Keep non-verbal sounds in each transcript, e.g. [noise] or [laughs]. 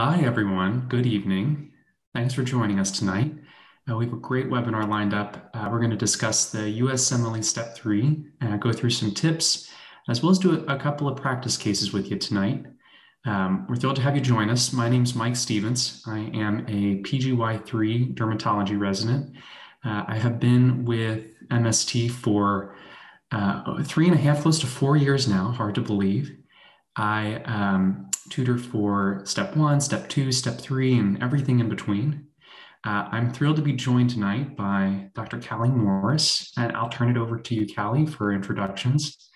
Hi, everyone. Good evening. Thanks for joining us tonight. Uh, we have a great webinar lined up. Uh, we're going to discuss the USMLE Step 3, uh, go through some tips, as well as do a, a couple of practice cases with you tonight. Um, we're thrilled to have you join us. My name is Mike Stevens. I am a PGY3 dermatology resident. Uh, I have been with MST for uh, three and a half, close to four years now, hard to believe. I um, tutor for step one, step two, step three, and everything in between. Uh, I'm thrilled to be joined tonight by Dr. Callie Morris, and I'll turn it over to you, Callie, for introductions.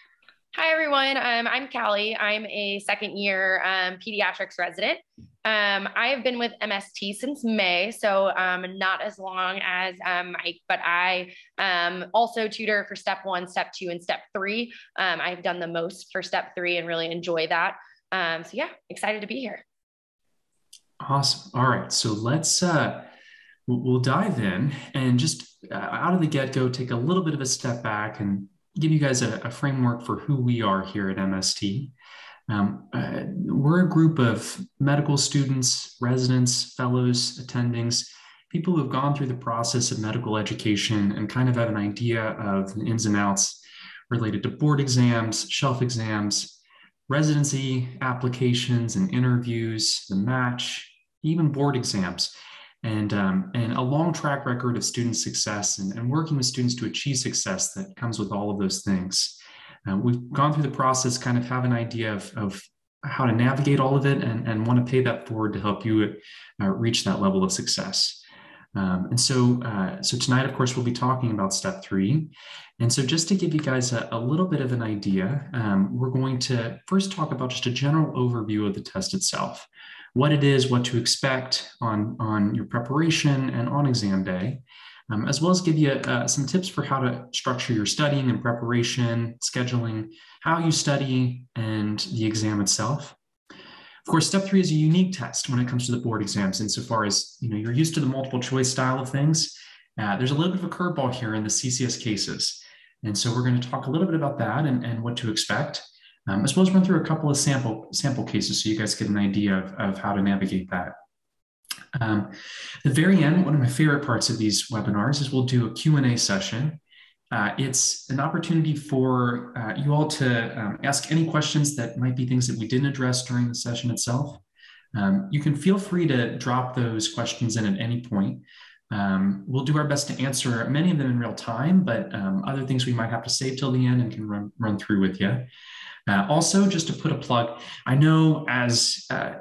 Hi, everyone. Um, I'm Callie. I'm a second year um, pediatrics resident. Um, I have been with MST since May, so um, not as long as um, Mike, but I um, also tutor for step one, step two, and step three. I've done the most for step three and really enjoy that. So, yeah, excited to be here. Awesome. All right. So, let's. Uh, we'll dive in and just uh, out of the get go, take a little bit of a step back and give you guys a, a framework for who we are here at MST. Um, uh, we're a group of medical students, residents, fellows, attendings, people who have gone through the process of medical education and kind of have an idea of the ins and outs related to board exams, shelf exams, residency applications and interviews, the match, even board exams. And, um, and a long track record of student success and, and working with students to achieve success that comes with all of those things. Uh, we've gone through the process, kind of have an idea of, of how to navigate all of it and, and want to pay that forward to help you uh, reach that level of success. Um, and so, uh, so tonight, of course, we'll be talking about step three. And so just to give you guys a, a little bit of an idea, um, we're going to first talk about just a general overview of the test itself, what it is, what to expect on, on your preparation and on exam day um, as well as give you uh, some tips for how to structure your studying and preparation, scheduling, how you study, and the exam itself. Of course, step three is a unique test when it comes to the board exams, insofar as you know you're used to the multiple choice style of things. Uh, there's a little bit of a curveball here in the CCS cases. And so we're going to talk a little bit about that and, and what to expect, um, as well as run through a couple of sample, sample cases so you guys get an idea of, of how to navigate that. Um, the very end, one of my favorite parts of these webinars is we'll do a Q&A session. Uh, it's an opportunity for uh, you all to um, ask any questions that might be things that we didn't address during the session itself. Um, you can feel free to drop those questions in at any point. Um, we'll do our best to answer many of them in real time, but um, other things we might have to save till the end and can run, run through with you. Uh, also, just to put a plug, I know as uh,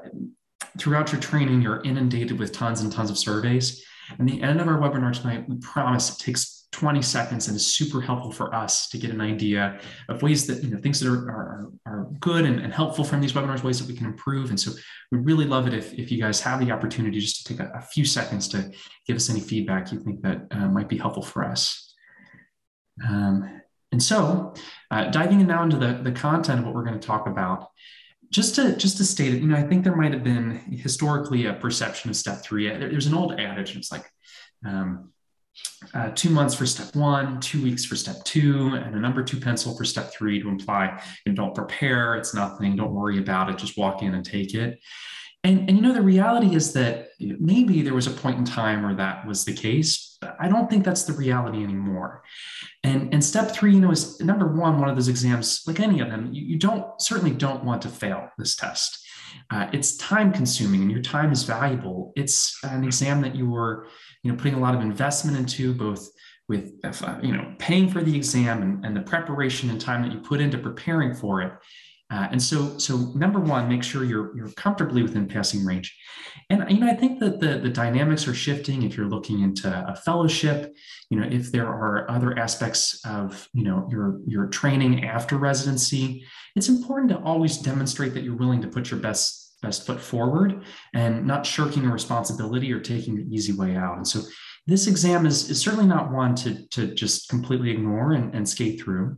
throughout your training, you're inundated with tons and tons of surveys. And the end of our webinar tonight, we promise it takes 20 seconds and is super helpful for us to get an idea of ways that, you know, things that are, are, are good and, and helpful from these webinars, ways that we can improve. And so we really love it if, if you guys have the opportunity just to take a, a few seconds to give us any feedback you think that uh, might be helpful for us. Um, and so uh, diving in now into the, the content of what we're going to talk about, just to just to state it, you know, I think there might have been historically a perception of step three. There's an old adage, it's like um, uh, two months for step one, two weeks for step two, and a number two pencil for step three to imply you know, don't prepare, it's nothing, don't worry about it, just walk in and take it. And, and you know, the reality is that maybe there was a point in time where that was the case, but I don't think that's the reality anymore. And, and step three, you know, is number one, one of those exams, like any of them, you, you don't certainly don't want to fail this test. Uh, it's time consuming and your time is valuable. It's an exam that you were, you know, putting a lot of investment into both with, uh, you know, paying for the exam and, and the preparation and time that you put into preparing for it. Uh, and so, so number one, make sure you're you're comfortably within passing range. And you know, I think that the the dynamics are shifting. If you're looking into a fellowship, you know, if there are other aspects of you know your your training after residency, it's important to always demonstrate that you're willing to put your best best foot forward and not shirking a responsibility or taking the easy way out. And so, this exam is is certainly not one to to just completely ignore and, and skate through.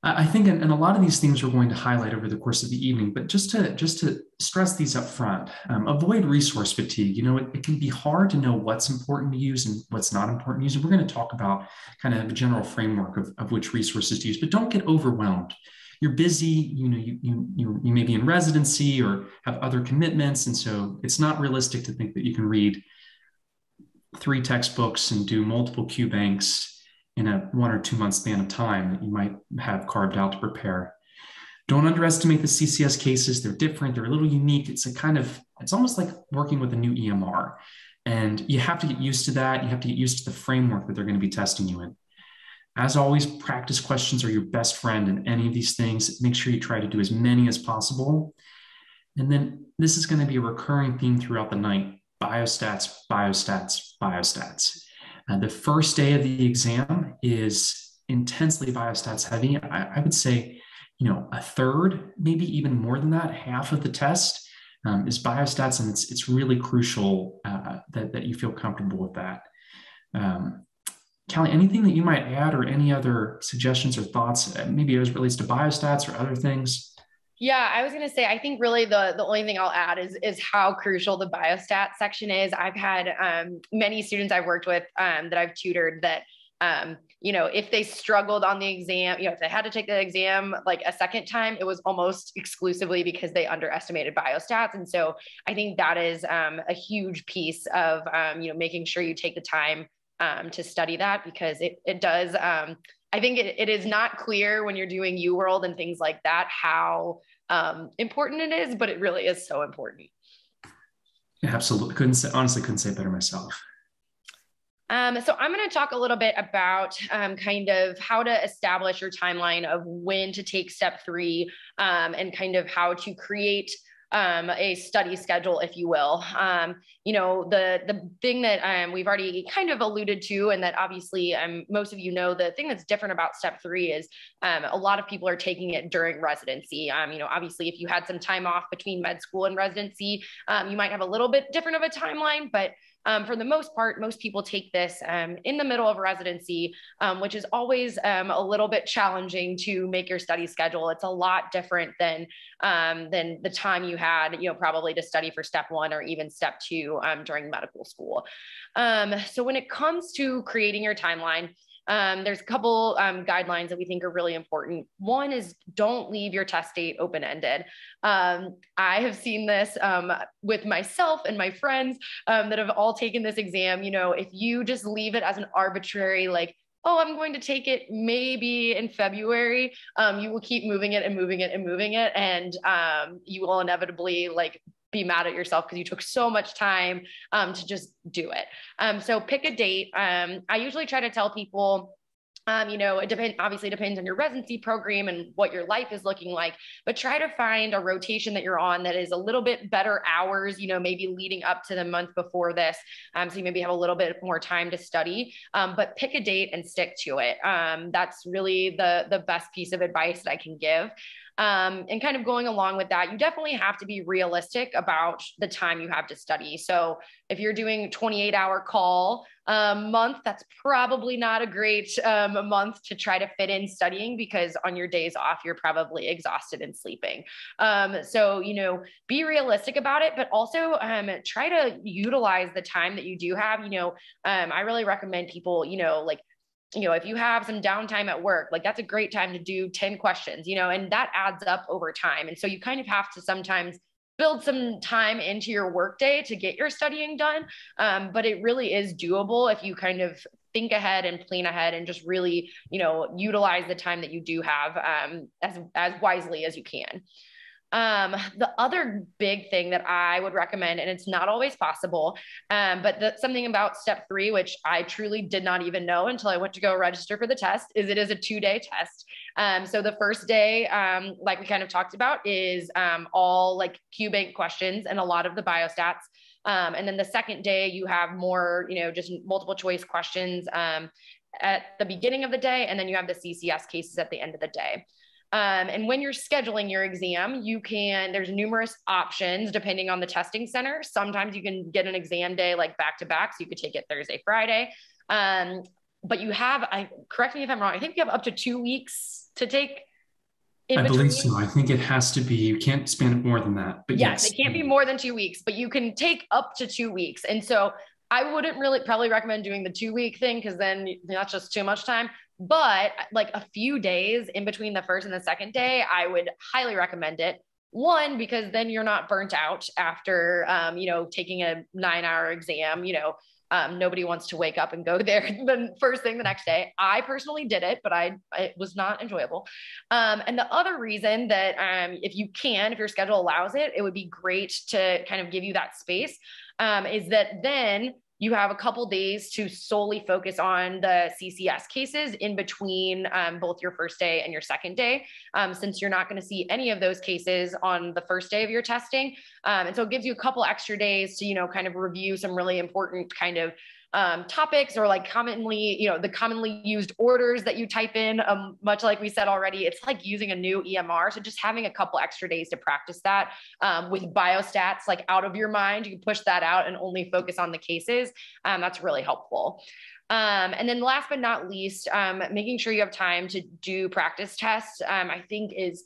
I think, and a lot of these things we're going to highlight over the course of the evening, but just to just to stress these up front, um, avoid resource fatigue. You know, it, it, can be hard to know what's important to use and what's not important to use. And we're going to talk about kind of a general framework of, of which resources to use, but don't get overwhelmed. you're busy, you know, you, you, you, you may be in residency or have other commitments. And so it's not realistic to think that you can read three textbooks and do multiple Q banks in a one or two month span of time that you might have carved out to prepare. Don't underestimate the CCS cases. They're different. They're a little unique. It's a kind of, it's almost like working with a new EMR. And you have to get used to that. You have to get used to the framework that they're going to be testing you in. As always, practice questions are your best friend in any of these things. Make sure you try to do as many as possible. And then this is going to be a recurring theme throughout the night biostats, biostats, biostats. Uh, the first day of the exam is intensely biostats heavy. I, I, would say, you know, a third, maybe even more than that, half of the test um, is biostats, and it's it's really crucial uh, that that you feel comfortable with that. Um, Callie, anything that you might add, or any other suggestions or thoughts, uh, maybe as relates to biostats or other things? Yeah, I was gonna say I think really the the only thing I'll add is is how crucial the biostat section is. I've had um, many students I've worked with um, that I've tutored that um, you know if they struggled on the exam, you know if they had to take the exam like a second time, it was almost exclusively because they underestimated biostats. And so I think that is um, a huge piece of um, you know making sure you take the time um, to study that because it it does. I think it, it is not clear when you're doing UWorld and things like that how um, important it is, but it really is so important. Absolutely. Couldn't say, honestly couldn't say better myself. Um, so I'm going to talk a little bit about um, kind of how to establish your timeline of when to take step three um, and kind of how to create um, a study schedule, if you will. Um, you know, the the thing that um, we've already kind of alluded to, and that obviously um, most of you know, the thing that's different about step three is um, a lot of people are taking it during residency. Um, you know, obviously, if you had some time off between med school and residency, um, you might have a little bit different of a timeline, but um, for the most part, most people take this um, in the middle of residency, um, which is always um, a little bit challenging to make your study schedule. It's a lot different than um, than the time you had, you know, probably to study for step one or even step two um, during medical school. so when it comes to creating your timeline, um, there's a couple um, guidelines that we think are really important. One is don't leave your test date open ended. Um, I have seen this um, with myself and my friends um, that have all taken this exam. You know, if you just leave it as an arbitrary, like, oh, I'm going to take it maybe in February, um, you will keep moving it and moving it and moving it. And you will inevitably like be mad at yourself because you took so much time um, to just do it. Um, so pick a date. Um, I usually try to tell people. Um, you know, it depends, obviously depends on your residency program and what your life is looking like, but try to find a rotation that you're on that is a little bit better hours, you know, maybe leading up to the month before this. Um, so you maybe have a little bit more time to study, um, but pick a date and stick to it. Um, that's really the, the best piece of advice that I can give. Um, and kind of going along with that, you definitely have to be realistic about the time you have to study. So if you're doing 28 hour call um, month, that's probably not a great um, month to try to fit in studying because on your days off, you're probably exhausted and sleeping. Um, so, you know, be realistic about it, but also um, try to utilize the time that you do have. You know, I really recommend people, you know, like you know, if you have some downtime at work, like that's a great time to do 10 questions, you know, and that adds up over time. And so you kind of have to sometimes build some time into your workday to get your studying done. Um, but it really is doable if you kind of think ahead and plan ahead and just really, you know, utilize the time that you do have um, as, as wisely as you can. Um, the other big thing that I would recommend, and it's not always possible, um, but the, something about step three, which I truly did not even know until I went to go register for the test, is it is a two day test. Um, so the first day, um, like we kind of talked about, is um, all like Q bank questions and a lot of the biostats. Um, and then the second day, you have more, you know, just multiple choice questions um, at the beginning of the day, and then you have the CCS cases at the end of the day. Um, and when you're scheduling your exam, you can, there's numerous options depending on the testing center. Sometimes you can get an exam day like back to back. So you could take it Thursday, Friday. Um, but you have, I correct me if I'm wrong, I think you have up to two weeks to take. I believe so. I think it has to be, you can't span it more than that. But yes, yes, it can't be more than two weeks, but you can take up to two weeks. And so I wouldn't really probably recommend doing the two week thing because then that's just too much time but like a few days in between the first and the second day, I would highly recommend it. One, because then you're not burnt out after, um, you know, taking a nine hour exam, you know, um, nobody wants to wake up and go [laughs] there the first thing the next day. I personally did it, but I it was not enjoyable. Um, and the other reason that um, if you can, if your schedule allows it, it would be great to kind of give you that space. Um, is that then you have a couple days to solely focus on the CCS cases in between um, both your first day and your second day, um, since you're not going to see any of those cases on the first day of your testing. Um, and so it gives you a couple extra days to, you know, kind of review some really important kind of um, topics or like commonly, you know, the commonly used orders that you type in, um, much like we said already, it's like using a new EMR. So just having a couple extra days to practice that um, with biostats, like out of your mind, you can push that out and only focus on the cases. Um, that's really helpful. Um, and then last but not least, um, making sure you have time to do practice tests, um, I think is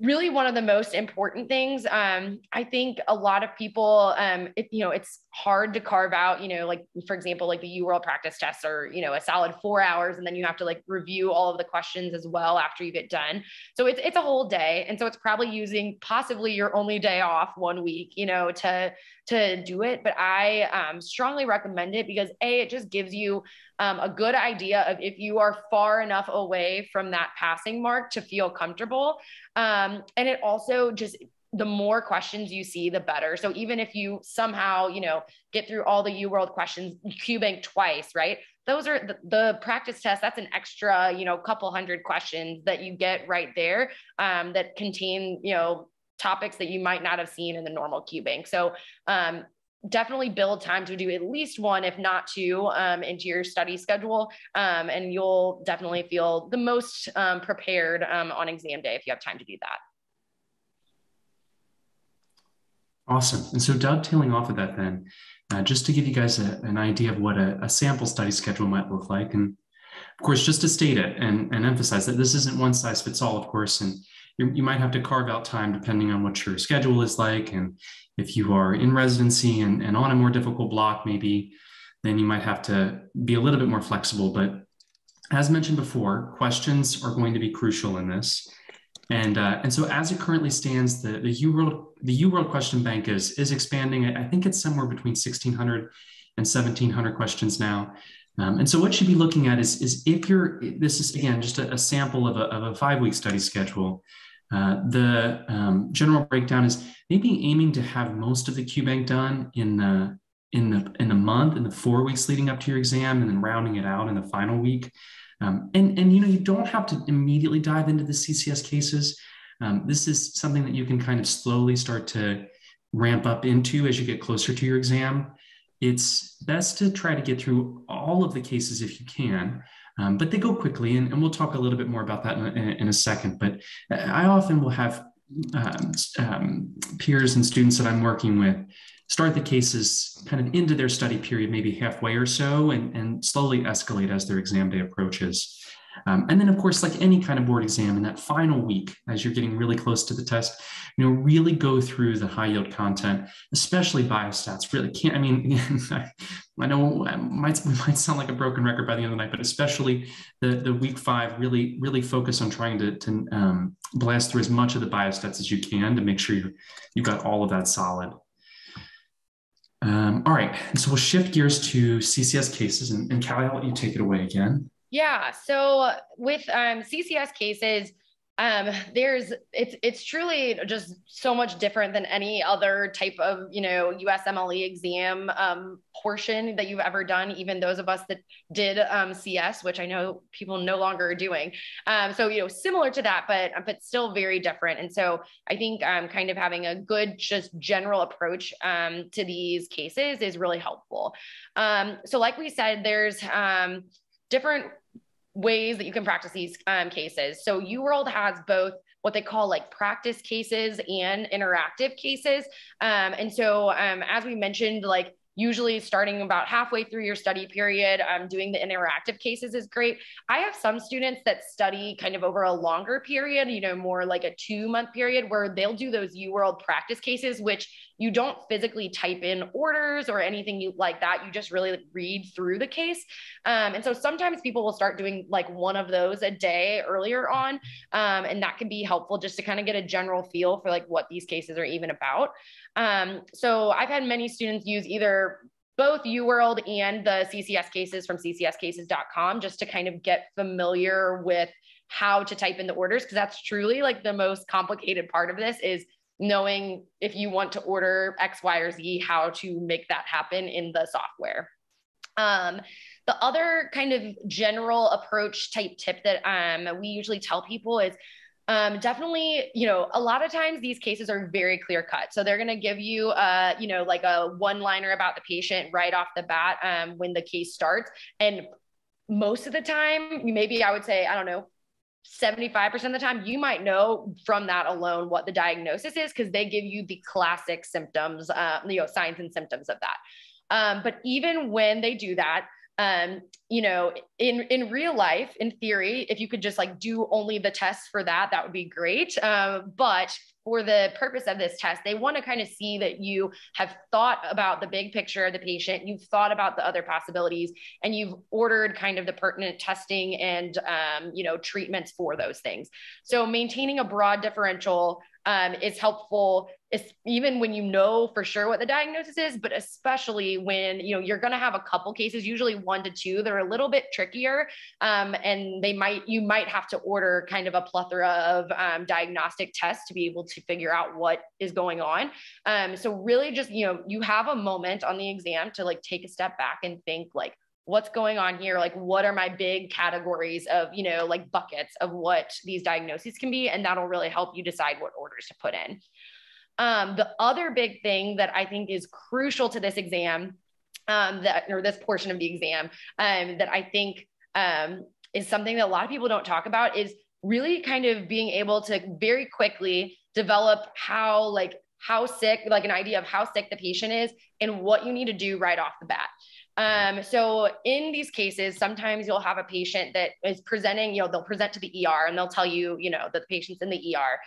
really one of the most important things. Um, I think a lot of people, um, you know, it's hard to carve out, you know, like for example, like the UWorld practice tests are, you know, a solid four hours, and then you have to like review all of the questions as well after you get done. So it's it's a whole day, and so it's probably using possibly your only day off one week, you know, to to do it. But I um, strongly recommend it because a it just gives you um, a good idea of if you are far enough away from that passing mark to feel comfortable. Um, and it also just the more questions you see, the better. So even if you somehow, you know, get through all the UWorld questions, QBank twice, right? Those are the, the practice test. That's an extra, you know, couple hundred questions that you get right there um, that contain, you know, topics that you might not have seen in the normal QBank. So um, definitely build time to do at least one, if not two, um, into your study schedule. Um, and you'll definitely feel the most um, prepared um, on exam day if you have time to do that. Awesome. And so dovetailing off of that then, uh, just to give you guys a, an idea of what a, a, sample study schedule might look like. And of course, just to state it and, and emphasize that this isn't one size fits all, of course, and you, you might have to carve out time depending on what your schedule is like. And if you are in residency and, and on a more difficult block, maybe, then you might have to be a little bit more flexible. But as mentioned before, questions are going to be crucial in this. And, uh, and so as it currently stands, the, the UWorld, the UWorld question bank is, is expanding. I think it's somewhere between 1,600 and 1,700 questions now. Um, and so what you'd be looking at is, is if you're, this is again, just a, a sample of a, of a five week study schedule. Uh, the um, general breakdown is maybe aiming to have most of the QBank done in the in the in the month, in the four weeks leading up to your exam, and then rounding it out in the final week. Um, and and you know you don't have to immediately dive into the CCS cases. Um, this is something that you can kind of slowly start to ramp up into as you get closer to your exam. It's best to try to get through all of the cases if you can. Um, but they go quickly, and, and, we'll talk a little bit more about that in a, in a second. But I often will have um, um, peers and students that I'm working with start the cases kind of into their study period, maybe halfway or so, and, and slowly escalate as their exam day approaches. Um, and then, of course, like any kind of board exam, in that final week, as you're getting really close to the test, you know, really go through the high yield content, especially biostats. Really can't. I mean, [laughs] I know it might we might sound like a broken record by the end of the night, but especially the the week five, really really focus on trying to to um, blast through as much of the biostats as you can to make sure you you've got all of that solid. Um, all right, so we'll shift gears to CCS cases, and, and Callie, I'll let you take it away again. Yeah. So with um, CCS cases, um, there's it's it's truly just so much different than any other type of you know USMLE exam um, portion that you've ever done. Even those of us that did um, CS, which I know people no longer are doing. Um, so you know similar to that, but but still very different. And so I think um, kind of having a good just general approach um, to these cases is really helpful. So like we said, there's different ways that you can practice these um, cases. So UWorld has both what they call like practice cases and interactive cases. Um, and so, um, as we mentioned, like usually starting about halfway through your study period. Um, doing the interactive cases is great. I have some students that study kind of over a longer period, you know, more like a two month period where they'll do those UWorld practice cases, which you don't physically type in orders or anything you, like that. You just really read through the case. Um, and so sometimes people will start doing like one of those a day earlier on. Um, and that can be helpful just to kind of get a general feel for like what these cases are even about. Um, so I've had many students use either both UWorld and the CCS cases from ccscases.com just to kind of get familiar with how to type in the orders because that's truly like the most complicated part of this is knowing if you want to order X, Y, or Z, how to make that happen in the software. Um, the other kind of general approach type tip that um, we usually tell people is um, definitely, you know, a lot of times these cases are very clear cut. So they're going to give you, uh, you know, like a one liner about the patient right off the bat um, when the case starts. And most of the time, maybe I would say, I don't know, 75% of the time, you might know from that alone what the diagnosis is because they give you the classic symptoms, uh, you know, signs and symptoms of that. Um, but even when they do that, um, you know, in in real life, in theory, if you could just like do only the tests for that, that would be great. Um, but for the purpose of this test, they want to kind of see that you have thought about the big picture of the patient, you've thought about the other possibilities, and you've ordered kind of the pertinent testing and um, you know treatments for those things. So maintaining a broad differential um, is helpful it's even when you know for sure what the diagnosis is but especially when you know you're going to have a couple cases usually one to two they're a little bit trickier um, and they might you might have to order kind of a plethora of um, diagnostic tests to be able to figure out what is going on. Um, so really just you know you have a moment on the exam to like take a step back and think like what's going on here? Like what are my big categories of you know like buckets of what these diagnoses can be? And that'll really help you decide what orders to put in um, the other big thing that i think is crucial to this exam um, that or this portion of the exam um, that i think um, is something that a lot of people don't talk about is really kind of being able to very quickly develop how like how sick like an idea of how sick the patient is and what you need to do right off the bat um, so in these cases, sometimes you'll have a patient that is presenting, you know, they'll present to the ER and they'll tell you, you know, that the patient's in the ER.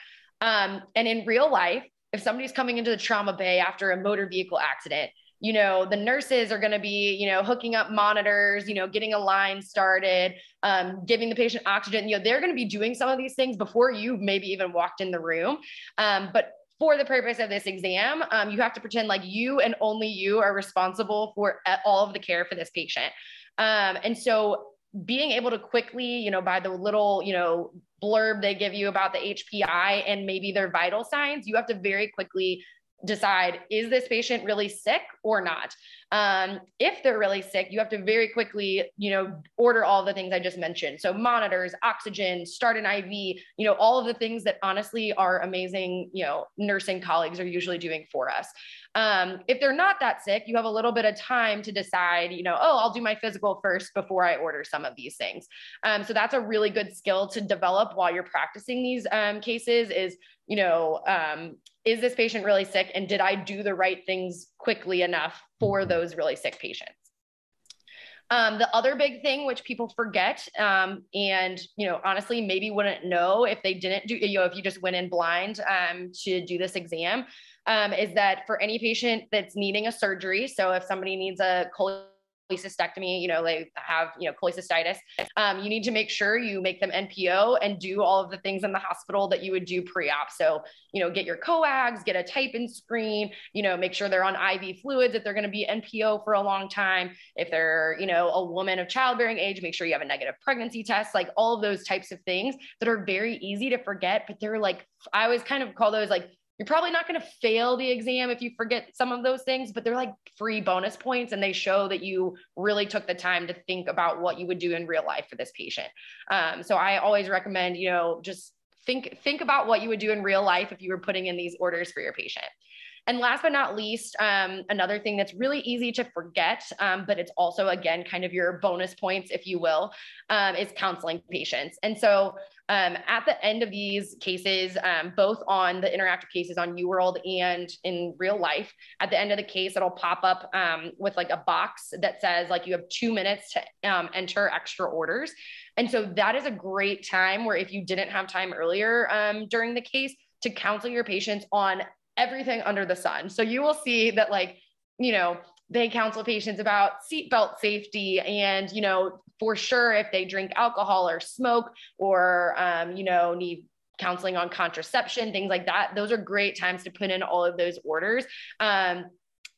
Um, and in real life, if somebody's coming into the trauma bay after a motor vehicle accident, you know, the nurses are going to be, you know, hooking up monitors, you know, getting a line started, um, giving the patient oxygen. You know, they're going to be doing some of these things before you maybe even walked in the room. Um, but for the purpose of this exam, um, you have to pretend like you and only you are responsible for all of the care for this patient. Um, and so being able to quickly, you know, by the little, you know, blurb they give you about the HPI and maybe their vital signs, you have to very quickly decide is this patient really sick or not? Um, if they're really sick you have to very quickly you know order all the things i just mentioned. So monitors oxygen start an iv you know all of the things that honestly our amazing you know nursing colleagues are usually doing for us um, if they're not that sick you have a little bit of time to decide you know oh i'll do my physical first before i order some of these things um, so that's a really good skill to develop while you're practicing these um, cases is you know um, is this patient really sick and did I do the right things quickly enough for mm-hmm. those really sick patients? Um, the other big thing, which people forget, um, and you know, honestly, maybe wouldn't know if they didn't do, you know, if you just went in blind um, to do this exam, um, is that for any patient that's needing a surgery, so if somebody needs a cholecystectomy, you know, they have, you know, cholecystitis, um, you need to make sure you make them NPO and do all of the things in the hospital that you would do pre-op. So, you know, get your coags, get a type and screen, you know, make sure they're on IV fluids if they're going to be NPO for a long time. If they're, you know, a woman of childbearing age, make sure you have a negative pregnancy test, like all of those types of things that are very easy to forget, but they're like, I always kind of call those like you're probably not going to fail the exam if you forget some of those things, but they're like free bonus points and they show that you really took the time to think about what you would do in real life for this patient. Um, so I always recommend, you know, just think think about what you would do in real life if you were putting in these orders for your patient. And last but not least, um, another thing that's really easy to forget, um, but it's also, again, kind of your bonus points, if you will, um, is counseling patients. And so um, at the end of these cases, um, both on the interactive cases on UWorld and in real life, at the end of the case, it'll pop up um, with like a box that says like you have two minutes to enter extra orders. And so that is a great time where if you didn't have time earlier during the case to counsel your patients on everything under the sun. So you will see that like, you know, they counsel patients about seatbelt safety and, you know, for sure if they drink alcohol or smoke or, um, you know, need counseling on contraception, things like that. Those are great times to put in all of those orders. Um,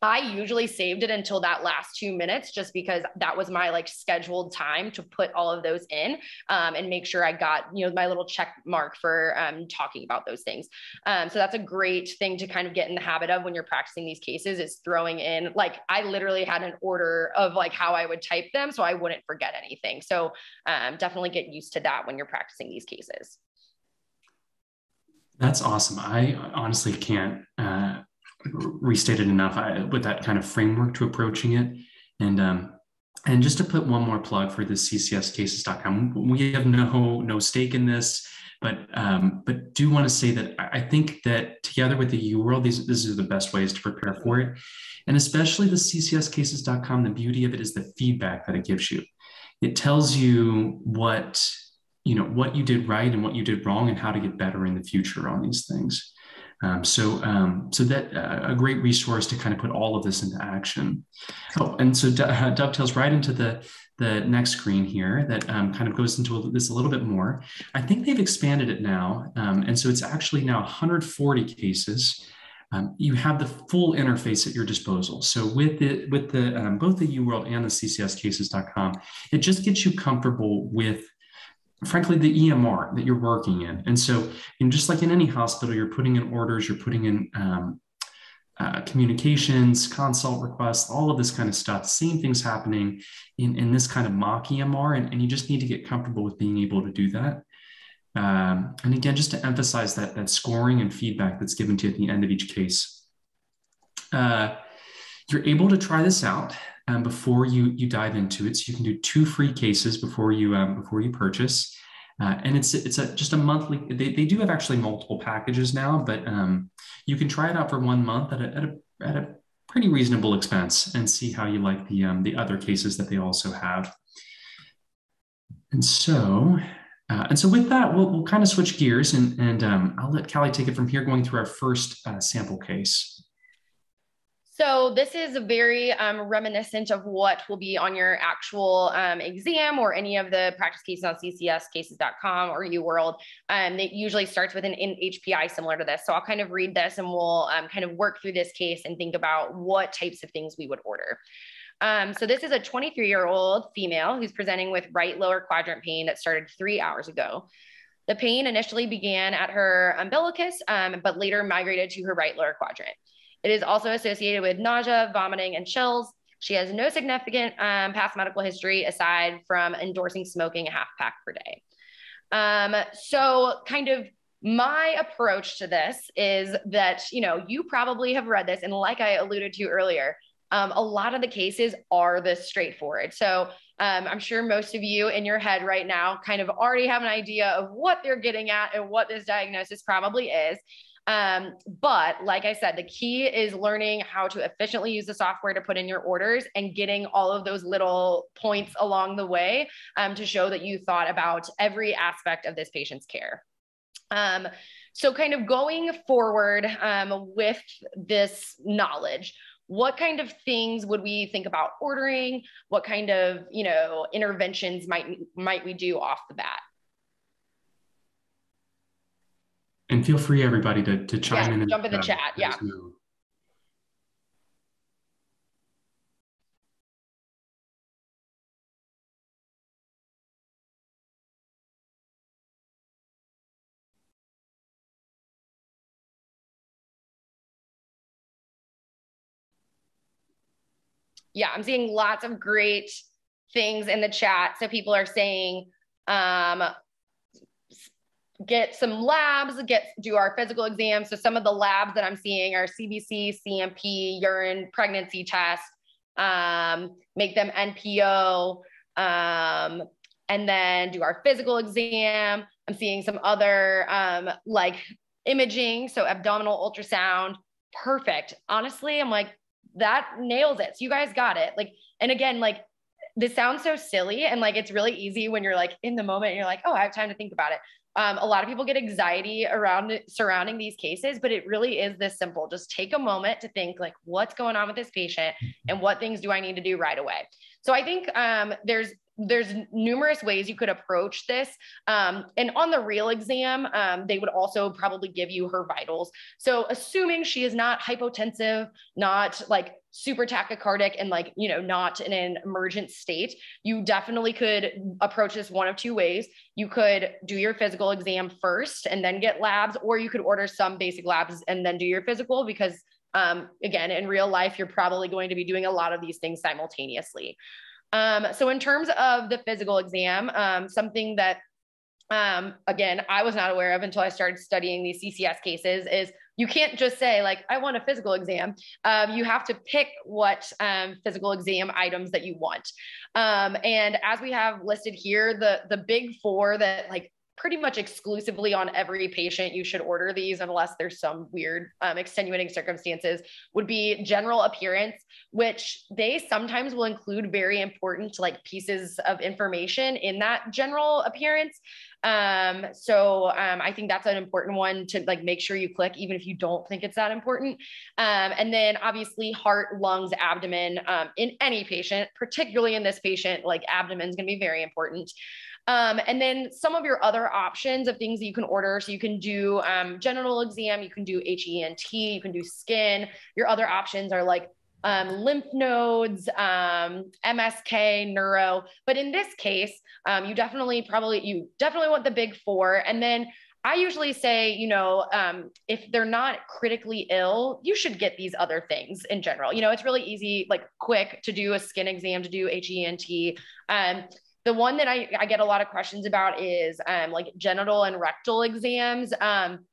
I usually saved it until that last two minutes just because that was my like scheduled time to put all of those in um, and make sure I got, you know, my little check mark for um, talking about those things. Um, so that's a great thing to kind of get in the habit of when you're practicing these cases is throwing in, like, I literally had an order of like how I would type them so I wouldn't forget anything. So um, definitely get used to that when you're practicing these cases. That's awesome. I honestly can't. Uh restated enough I, with that kind of framework to approaching it. And um, and just to put one more plug for the ccscases.com, we have no no stake in this, but um, but do want to say that I think that together with the UWorld, these these are the best ways to prepare for it, and especially the ccscases.com. The beauty of it is the feedback that it gives you. It tells you what you know what you did right and what you did wrong, and how to get better in the future on these things. Um, so, um, so that uh, a great resource to kind of put all of this into action. Oh, and so uh, dovetails right into the the next screen here that um, kind of goes into this a little bit more. I think they've expanded it now, um, and so it's actually now 140 cases. Um, you have the full interface at your disposal. So with the with the um, both the UWorld and the CCScases.com, it just gets you comfortable with frankly the emr that you're working in. And so in just like in any hospital you're putting in orders you're putting in um, uh, communications consult requests all of this kind of stuff same things happening in, in this kind of mock emr and, and you just need to get comfortable with being able to do that. Um, and again just to emphasize that that scoring and feedback that's given to you at the end of each case. Uh, you're able to try this out um, before you you dive into it. So you can do two free cases before you um, before you purchase. Uh, and it's it's a, just a monthly. They, they do have actually multiple packages now, but um, you can try it out for one month at a, at a, at a pretty reasonable expense and see how you like the um, the other cases that they also have. And so uh, and so with that, we'll, we'll kind of switch gears and, and um, I'll let Callie take it from here going through our first uh, sample case. So this is very um, reminiscent of what will be on your actual um, exam or any of the practice cases on ccscases.com or UWorld. Um, it usually starts with an HPI similar to this. So I'll kind of read this and we'll um, kind of work through this case and think about what types of things we would order. Um, so this is a 23 year old female who's presenting with right lower quadrant pain that started three hours ago. The pain initially began at her umbilicus, um, but later migrated to her right lower quadrant. It is also associated with nausea, vomiting, and chills. She has no significant um, past medical history aside from endorsing smoking a half pack per day. Um, so, kind of my approach to this is that, you know, you probably have read this, and like I alluded to earlier, um, a lot of the cases are this straightforward. So, um, I'm sure most of you in your head right now kind of already have an idea of what they're getting at and what this diagnosis probably is. Um, but like I said, the key is learning how to efficiently use the software to put in your orders and getting all of those little points along the way um, to show that you thought about every aspect of this patient's care. Um, so, kind of going forward um, with this knowledge, what kind of things would we think about ordering? What kind of you know interventions might might we do off the bat? And feel free everybody to, to chime yeah, in and jump in the uh, chat yeah. yeah i'm seeing lots of great things in the chat. So people are saying um get some labs, get do our physical exam. So some of the labs that I'm seeing are CBC, CMP, urine pregnancy test, um, make them NPO, um, and then do our physical exam. I'm seeing some other um, like imaging, so abdominal ultrasound. Perfect. Honestly, I'm like that nails it. So you guys got it. Like, and again, like this sounds so silly and like it's really easy when you're like in the moment you're like oh i have time to think about it um, a lot of people get anxiety around surrounding these cases but it really is this simple just take a moment to think like what's going on with this patient and what things do i need to do right away so i think um, there's there's numerous ways you could approach this. Um, and on the real exam, um, they would also probably give you her vitals. So assuming she is not hypotensive, not like super tachycardic and like, you know, not in an emergent state, you definitely could approach this one of two ways. You could do your physical exam first and then get labs, or you could order some basic labs and then do your physical because um, again, in real life, you're probably going to be doing a lot of these things simultaneously. Um, so in terms of the physical exam, um, something that um, again, I was not aware of until I started studying these CCS cases is you can't just say like, I want a physical exam. Um, you have to pick what um, physical exam items that you want. Um, and as we have listed here, the, the big four that like pretty much exclusively on every patient you should order these unless there's some weird um, extenuating circumstances would be general appearance which they sometimes will include very important like pieces of information in that general appearance. Um, so um, i think that's an important one to like make sure you click even if you don't think it's that important. Um, and then obviously heart lungs abdomen um, in any patient particularly in this patient like abdomen is going to be very important um, and then some of your other options of things that you can order. So you can do um, genital exam, you can do HENT, you can do skin. Your other options are like um, lymph nodes, um, MSK, neuro. But in this case, um, you definitely probably you definitely want the big four. And then I usually say, you know, um, if they're not critically ill, you should get these other things in general. You know, it's really easy, like quick to do a skin exam, to do HENT. The one that I, I get a lot of questions about is um, like genital and rectal exams. Um,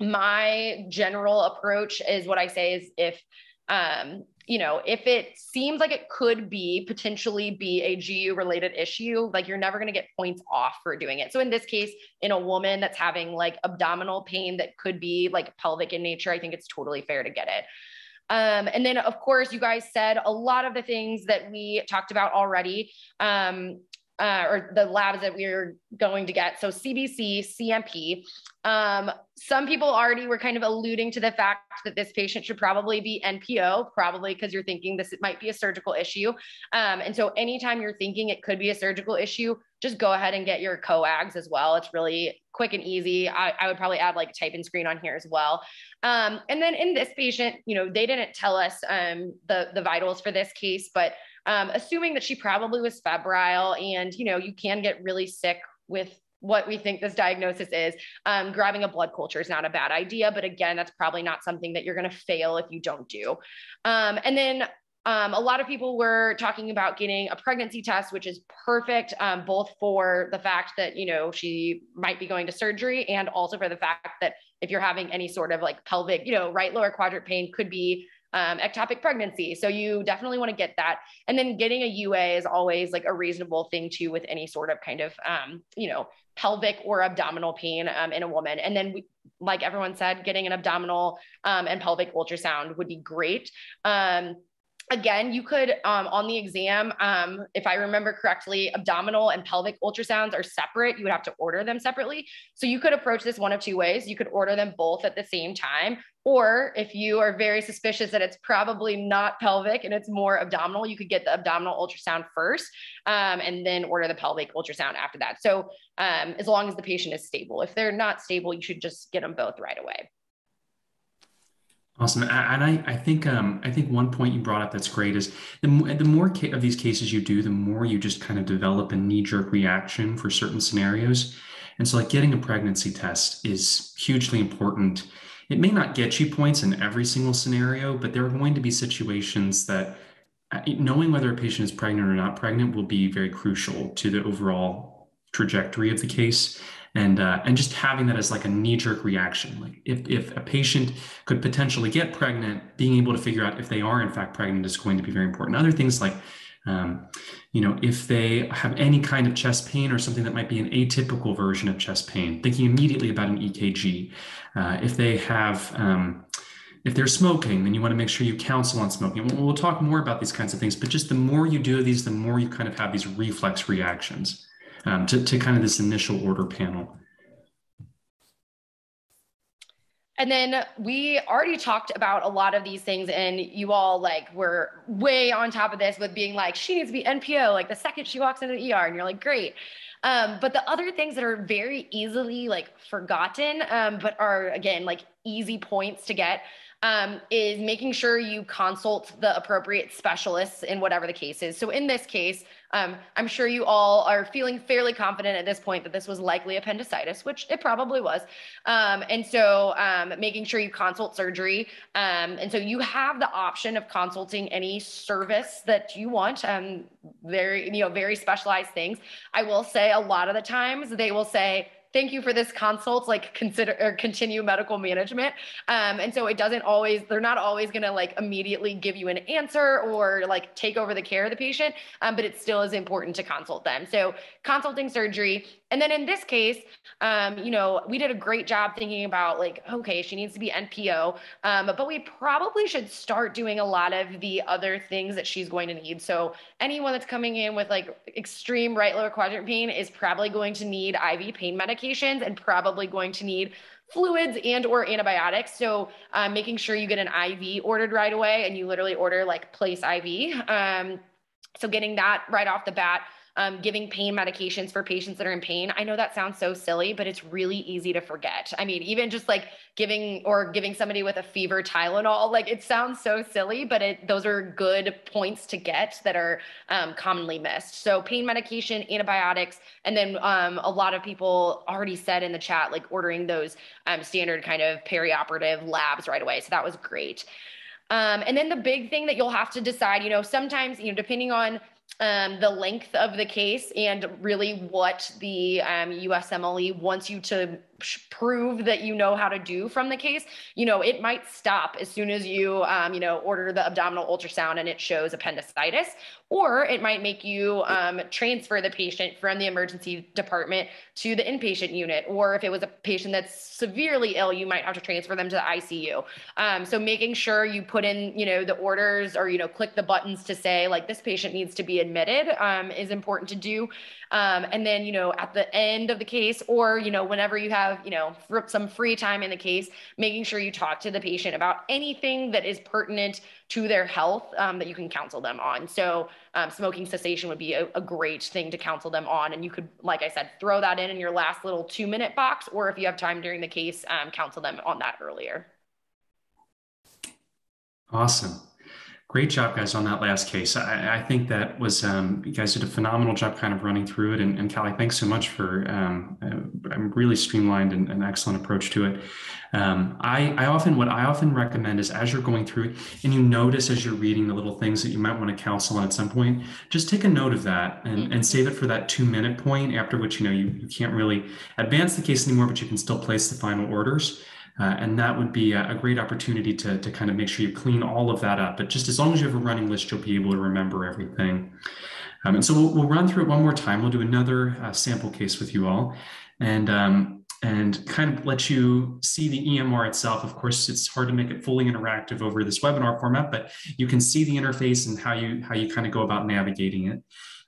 my general approach is what I say is if, um, you know, if it seems like it could be potentially be a GU related issue, like you're never going to get points off for doing it. So in this case, in a woman that's having like abdominal pain that could be like pelvic in nature, I think it's totally fair to get it. Um, and then, of course, you guys said a lot of the things that we talked about already. Um, uh, or the labs that we are going to get. So CBC, CMP. Um, some people already were kind of alluding to the fact that this patient should probably be NPO, probably because you're thinking this might be a surgical issue. Um, and so anytime you're thinking it could be a surgical issue, just go ahead and get your coags as well. It's really quick and easy. I, I would probably add like type and screen on here as well. Um, and then in this patient, you know, they didn't tell us um, the, the vitals for this case, but um, assuming that she probably was febrile and, you know, you can get really sick with what we think this diagnosis is. Um, grabbing a blood culture is not a bad idea, but again, that's probably not something that you're going to fail if you don't do. Um, and then um, a lot of people were talking about getting a pregnancy test, which is perfect, um, both for the fact that, you know, she might be going to surgery and also for the fact that if you're having any sort of like pelvic, you know, right lower quadrant pain could be um, ectopic pregnancy. So you definitely want to get that. And then getting a UA is always like a reasonable thing too with any sort of kind of, um, you know, pelvic or abdominal pain um, in a woman. And then we, like everyone said, getting an abdominal um, and pelvic ultrasound would be great. Again, you could um, on the exam, um, if I remember correctly, abdominal and pelvic ultrasounds are separate. You would have to order them separately. So you could approach this one of two ways. You could order them both at the same time. Or if you are very suspicious that it's probably not pelvic and it's more abdominal, you could get the abdominal ultrasound first um, and then order the pelvic ultrasound after that. So um, as long as the patient is stable, if they're not stable, you should just get them both right away. Awesome, and I, I think um, I think one point you brought up that's great is the the more of these cases you do, the more you just kind of develop a knee jerk reaction for certain scenarios, and so like getting a pregnancy test is hugely important. It may not get you points in every single scenario, but there are going to be situations that uh, knowing whether a patient is pregnant or not pregnant will be very crucial to the overall trajectory of the case. And uh, and just having that as like a knee-jerk reaction. Like if, if a patient could potentially get pregnant being able to figure out if they are in fact pregnant is going to be very important. Other things like um, you know if they have any kind of chest pain or something that might be an atypical version of chest pain thinking immediately about an ekg uh, if they have um, if they're smoking, then you want to make sure you counsel on smoking. We'll, we'll talk more about these kinds of things, but just the more you do these, the more you kind of have these reflex reactions um, to, to kind of this initial order panel. And then we already talked about a lot of these things, and you all like were way on top of this with being like, she needs to be NPO, like the second she walks into the ER, and you're like, great. Um, but the other things that are very easily like forgotten, um, but are again like easy points to get um, is making sure you consult the appropriate specialists in whatever the case is. So in this case, um, I'm sure you all are feeling fairly confident at this point that this was likely appendicitis, which it probably was. Um, and so um, making sure you consult surgery. Um, and so you have the option of consulting any service that you want, um, very, you know, very specialized things. I will say a lot of the times they will say, thank you for this consult like consider or continue medical management. Um, and so it doesn't always they're not always going to like immediately give you an answer or like take over the care of the patient um, but it still is important to consult them. So consulting surgery and then in this case, um, you know, we did a great job thinking about like, okay, she needs to be NPO, um, but we probably should start doing a lot of the other things that she's going to need. So anyone that's coming in with like extreme right lower quadrant pain is probably going to need IV pain medications and probably going to need fluids and or antibiotics so um, making sure you get an iv ordered right away and you literally order like place iv um, so getting that right off the bat um, giving pain medications for patients that are in pain. I know that sounds so silly, but it's really easy to forget. I mean, even just like giving or giving somebody with a fever Tylenol, like it sounds so silly, but it those are good points to get that are um, commonly missed. So pain medication, antibiotics, and then um, a lot of people already said in the chat like ordering those um, standard kind of perioperative labs right away. So that was great. Um, and then the big thing that you'll have to decide, you know, sometimes, you know, depending on um, the length of the case and really what the um, USMLE wants you to prove that you know how to do from the case, you know, it might stop as soon as you, um, you know, order the abdominal ultrasound and it shows appendicitis, or it might make you um, transfer the patient from the emergency department to the inpatient unit. Or if it was a patient that's severely ill, you might have to transfer them to the ICU. Um, so making sure you put in, you know, the orders or, you know, click the buttons to say like this patient needs to be admitted um, is important to do. Um, and then, you know, at the end of the case, or, you know, whenever you have, you know, some free time in the case, making sure you talk to the patient about anything that is pertinent to their health um, that you can counsel them on. So, um, smoking cessation would be a, a, great thing to counsel them on. And you could, like I said, throw that in in your last little two minute box, or if you have time during the case, um, counsel them on that earlier. Awesome. Great job, guys, on that last case. I, I think that was, um, you guys did a phenomenal job kind of running through it. And, and Callie, thanks so much for um, a really streamlined and an excellent approach to it. Um, I, I often, what I often recommend is as you're going through it and you notice as you're reading the little things that you might want to counsel on at some point, just take a note of that and, and save it for that two minute point after which, you know, you, you can't really advance the case anymore, but you can still place the final orders. Uh, and that would be a, a, great opportunity to, to kind of make sure you clean all of that up. But just as long as you have a running list, you'll be able to remember everything. Um, and so we'll, we'll, run through it one more time. We'll do another uh, sample case with you all and, um, and kind of let you see the EMR itself. Of course, it's hard to make it fully interactive over this webinar format, but you can see the interface and how you, how you kind of go about navigating it.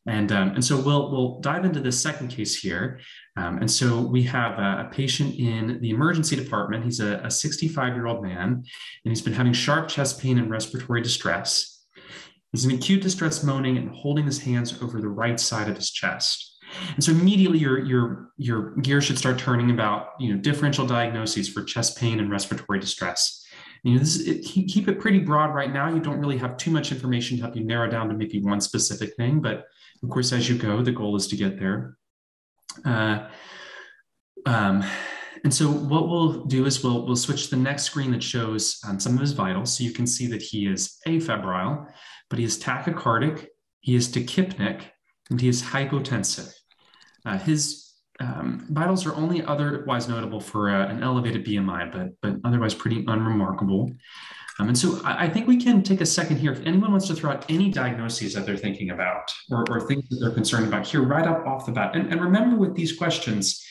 And, um, and so we'll, we'll dive into the second case here. Um, and so we have a, a, patient in the emergency department. He's a 65 year old man, and he's been having sharp chest pain and respiratory distress. He's in acute distress moaning and holding his hands over the right side of his chest. And so immediately your, your, your gear should start turning about you know, differential diagnoses for chest pain and respiratory distress. You know, this is, it, keep it pretty broad right now. You don't really have too much information to help you narrow down to maybe one specific thing, but of course, as you go, the goal is to get there. Uh, um, and so what we'll do is we'll, we'll switch to the next screen that shows um, some of his vitals. So you can see that he is afebrile, but he is tachycardic, he is tachypneic, and he is hypotensive. Uh, his um, vitals are only otherwise notable for uh, an elevated BMI, but but otherwise pretty unremarkable. Um, and so I, I, think we can take a second here. If anyone wants to throw out any diagnoses that they're thinking about or, or things that they're concerned about here right up off the bat. And, and remember with these questions,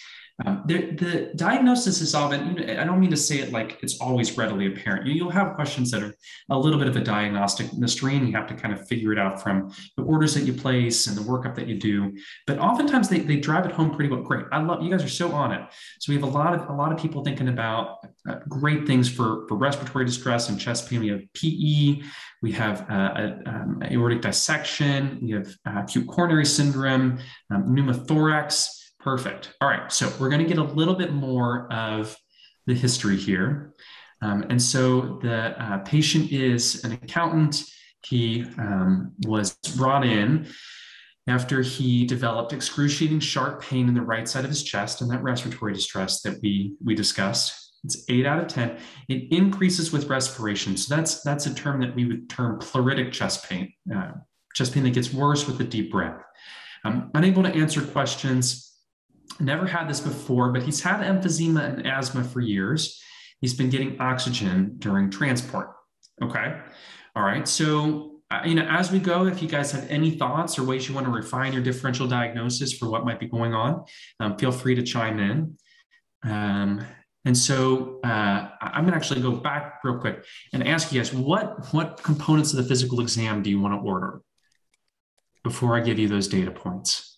um, the, the, diagnosis is often, I don't mean to say it like it's always readily apparent. You, will have questions that are a little bit of a diagnostic mystery, and you have to kind of figure it out from the orders that you place and the workup that you do. But oftentimes they, they drive it home pretty well. Great. I love you guys are so on it. So we have a lot of a lot of people thinking about uh, great things for, for respiratory distress and chest pain. We have PE, we have uh, a, um, aortic dissection, we have uh, acute coronary syndrome, um, pneumothorax. Perfect. All right. So we're going to get a little bit more of the history here. Um, and so the uh, patient is an accountant. He um, was brought in after he developed excruciating sharp pain in the right side of his chest and that respiratory distress that we, we discussed. It's eight out of 10. It increases with respiration. So that's, that's a term that we would term pleuritic chest pain, uh, chest pain that gets worse with a deep breath. Um, unable to answer questions, Never had this before, but he's had emphysema and asthma for years. He's been getting oxygen during transport. Okay. All right. So, uh, you know, as we go, if you guys have any thoughts or ways you want to refine your differential diagnosis for what might be going on, um, feel free to chime in. Um, and so uh, I'm going to actually go back real quick and ask you guys what what components of the physical exam do you want to order before I give you those data points?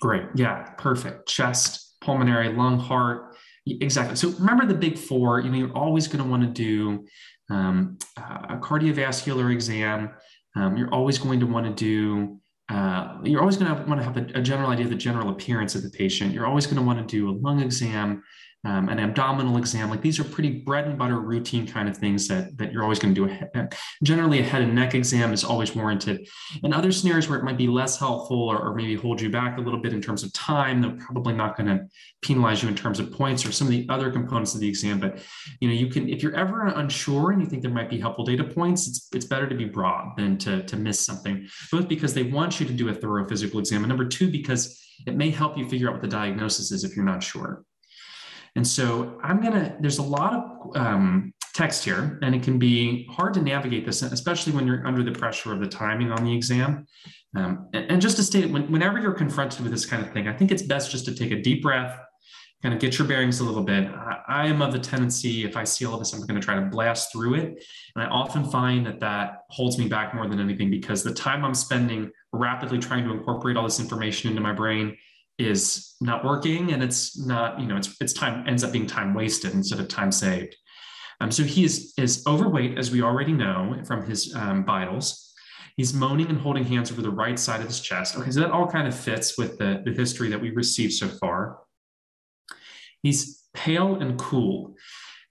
Great. Yeah, perfect. Chest, pulmonary, lung, heart. Exactly. So remember the big four. You know, you're always going to want to do um, a cardiovascular exam. Um, you're always going to want to do. Uh, you're always going to want to have a, a, general idea of the general appearance of the patient. You're always going to want to do a lung exam, um, an abdominal exam. Like these are pretty bread and butter routine kind of things that, that you're always going to do. A, generally, a head and neck exam is always warranted. In other scenarios where it might be less helpful or, or maybe hold you back a little bit in terms of time, they're probably not going to penalize you in terms of points or some of the other components of the exam. But you know, you can if you're ever unsure and you think there might be helpful data points, it's, it's better to be broad than to, to miss something, both because they want you to do a thorough physical exam, and number two, because it may help you figure out what the diagnosis is if you're not sure. And so I'm going to, there's a lot of um, text here, and it can be hard to navigate this, especially when you're under the pressure of the timing on the exam. Um, and, and, just to state, when, whenever you're confronted with this kind of thing, I think it's best just to take a deep breath, kind of get your bearings a little bit. I, I am of the tendency, if I see all of this, I'm going to try to blast through it. And I often find that that holds me back more than anything because the time I'm spending rapidly trying to incorporate all this information into my brain is not working and it's not you know it's it's time ends up being time wasted instead of time saved. Um, so he is is overweight as we already know from his um, vitals. He's moaning and holding hands over the right side of his chest. Okay so that all kind of fits with the, the history that we received so far. He's pale and cool.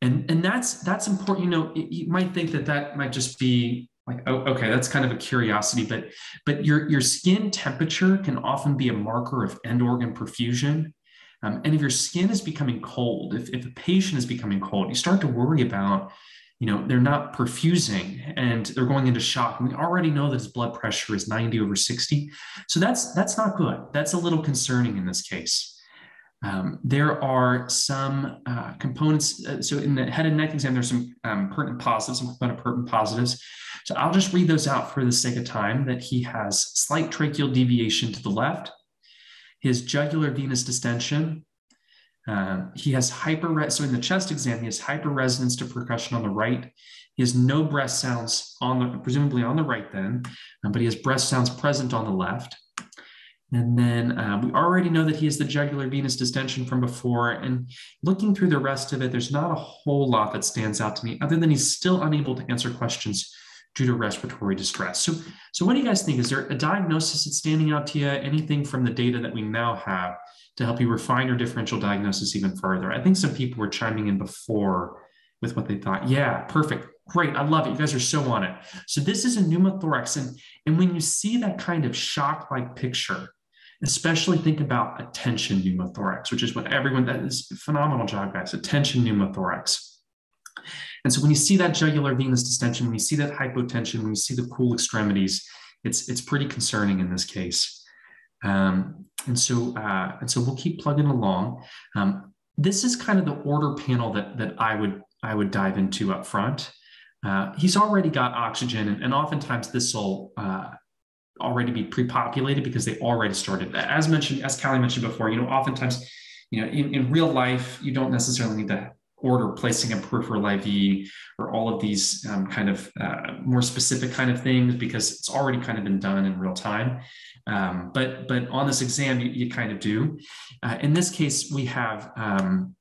And and that's that's important. You know you might think that that might just be like oh, okay that's kind of a curiosity but but your your skin temperature can often be a marker of end organ perfusion um, and if your skin is becoming cold if, if a patient is becoming cold you start to worry about you know they're not perfusing and they're going into shock and we already know that his blood pressure is 90 over 60 so that's that's not good that's a little concerning in this case um, there are some uh, components. Uh, so in the head and neck exam, there's some um, pertinent positives, some component pertinent positives. So I'll just read those out for the sake of time that he has slight tracheal deviation to the left, his jugular venous distension. Uh, he has hyper, so in the chest exam, he has hyperresonance to percussion on the right. He has no breath sounds on the, presumably on the right then, um, but he has breath sounds present on the left. And then uh, we already know that he has the jugular venous distension from before. And looking through the rest of it, there's not a whole lot that stands out to me, other than he's still unable to answer questions due to respiratory distress. So, so what do you guys think? Is there a diagnosis that's standing out to you? Anything from the data that we now have to help you refine your differential diagnosis even further? I think some people were chiming in before with what they thought. Yeah, perfect. Great. I love it. You guys are so on it. So this is a pneumothorax. And, and when you see that kind of shock-like picture, especially think about a tension pneumothorax, which is what everyone, that is phenomenal job, guys. A tension pneumothorax. And so when you see that jugular venous distension, when you see that hypotension, when you see the cool extremities, it's it's pretty concerning in this case. Um, and so uh, and so we'll keep plugging along. Um, this is kind of the order panel that that I would I would dive into up front. Uh, he's already got oxygen, and, and oftentimes this will uh, already be pre-populated because they already started. That. As mentioned, as Callie mentioned before, you know, oftentimes, you know, in, in real life, you don't necessarily need to order placing a peripheral IV or all of these um, kind of uh, more specific kind of things because it's already kind of been done in real time. Um, but but on this exam, you, you kind of do. Uh, in this case, we have um,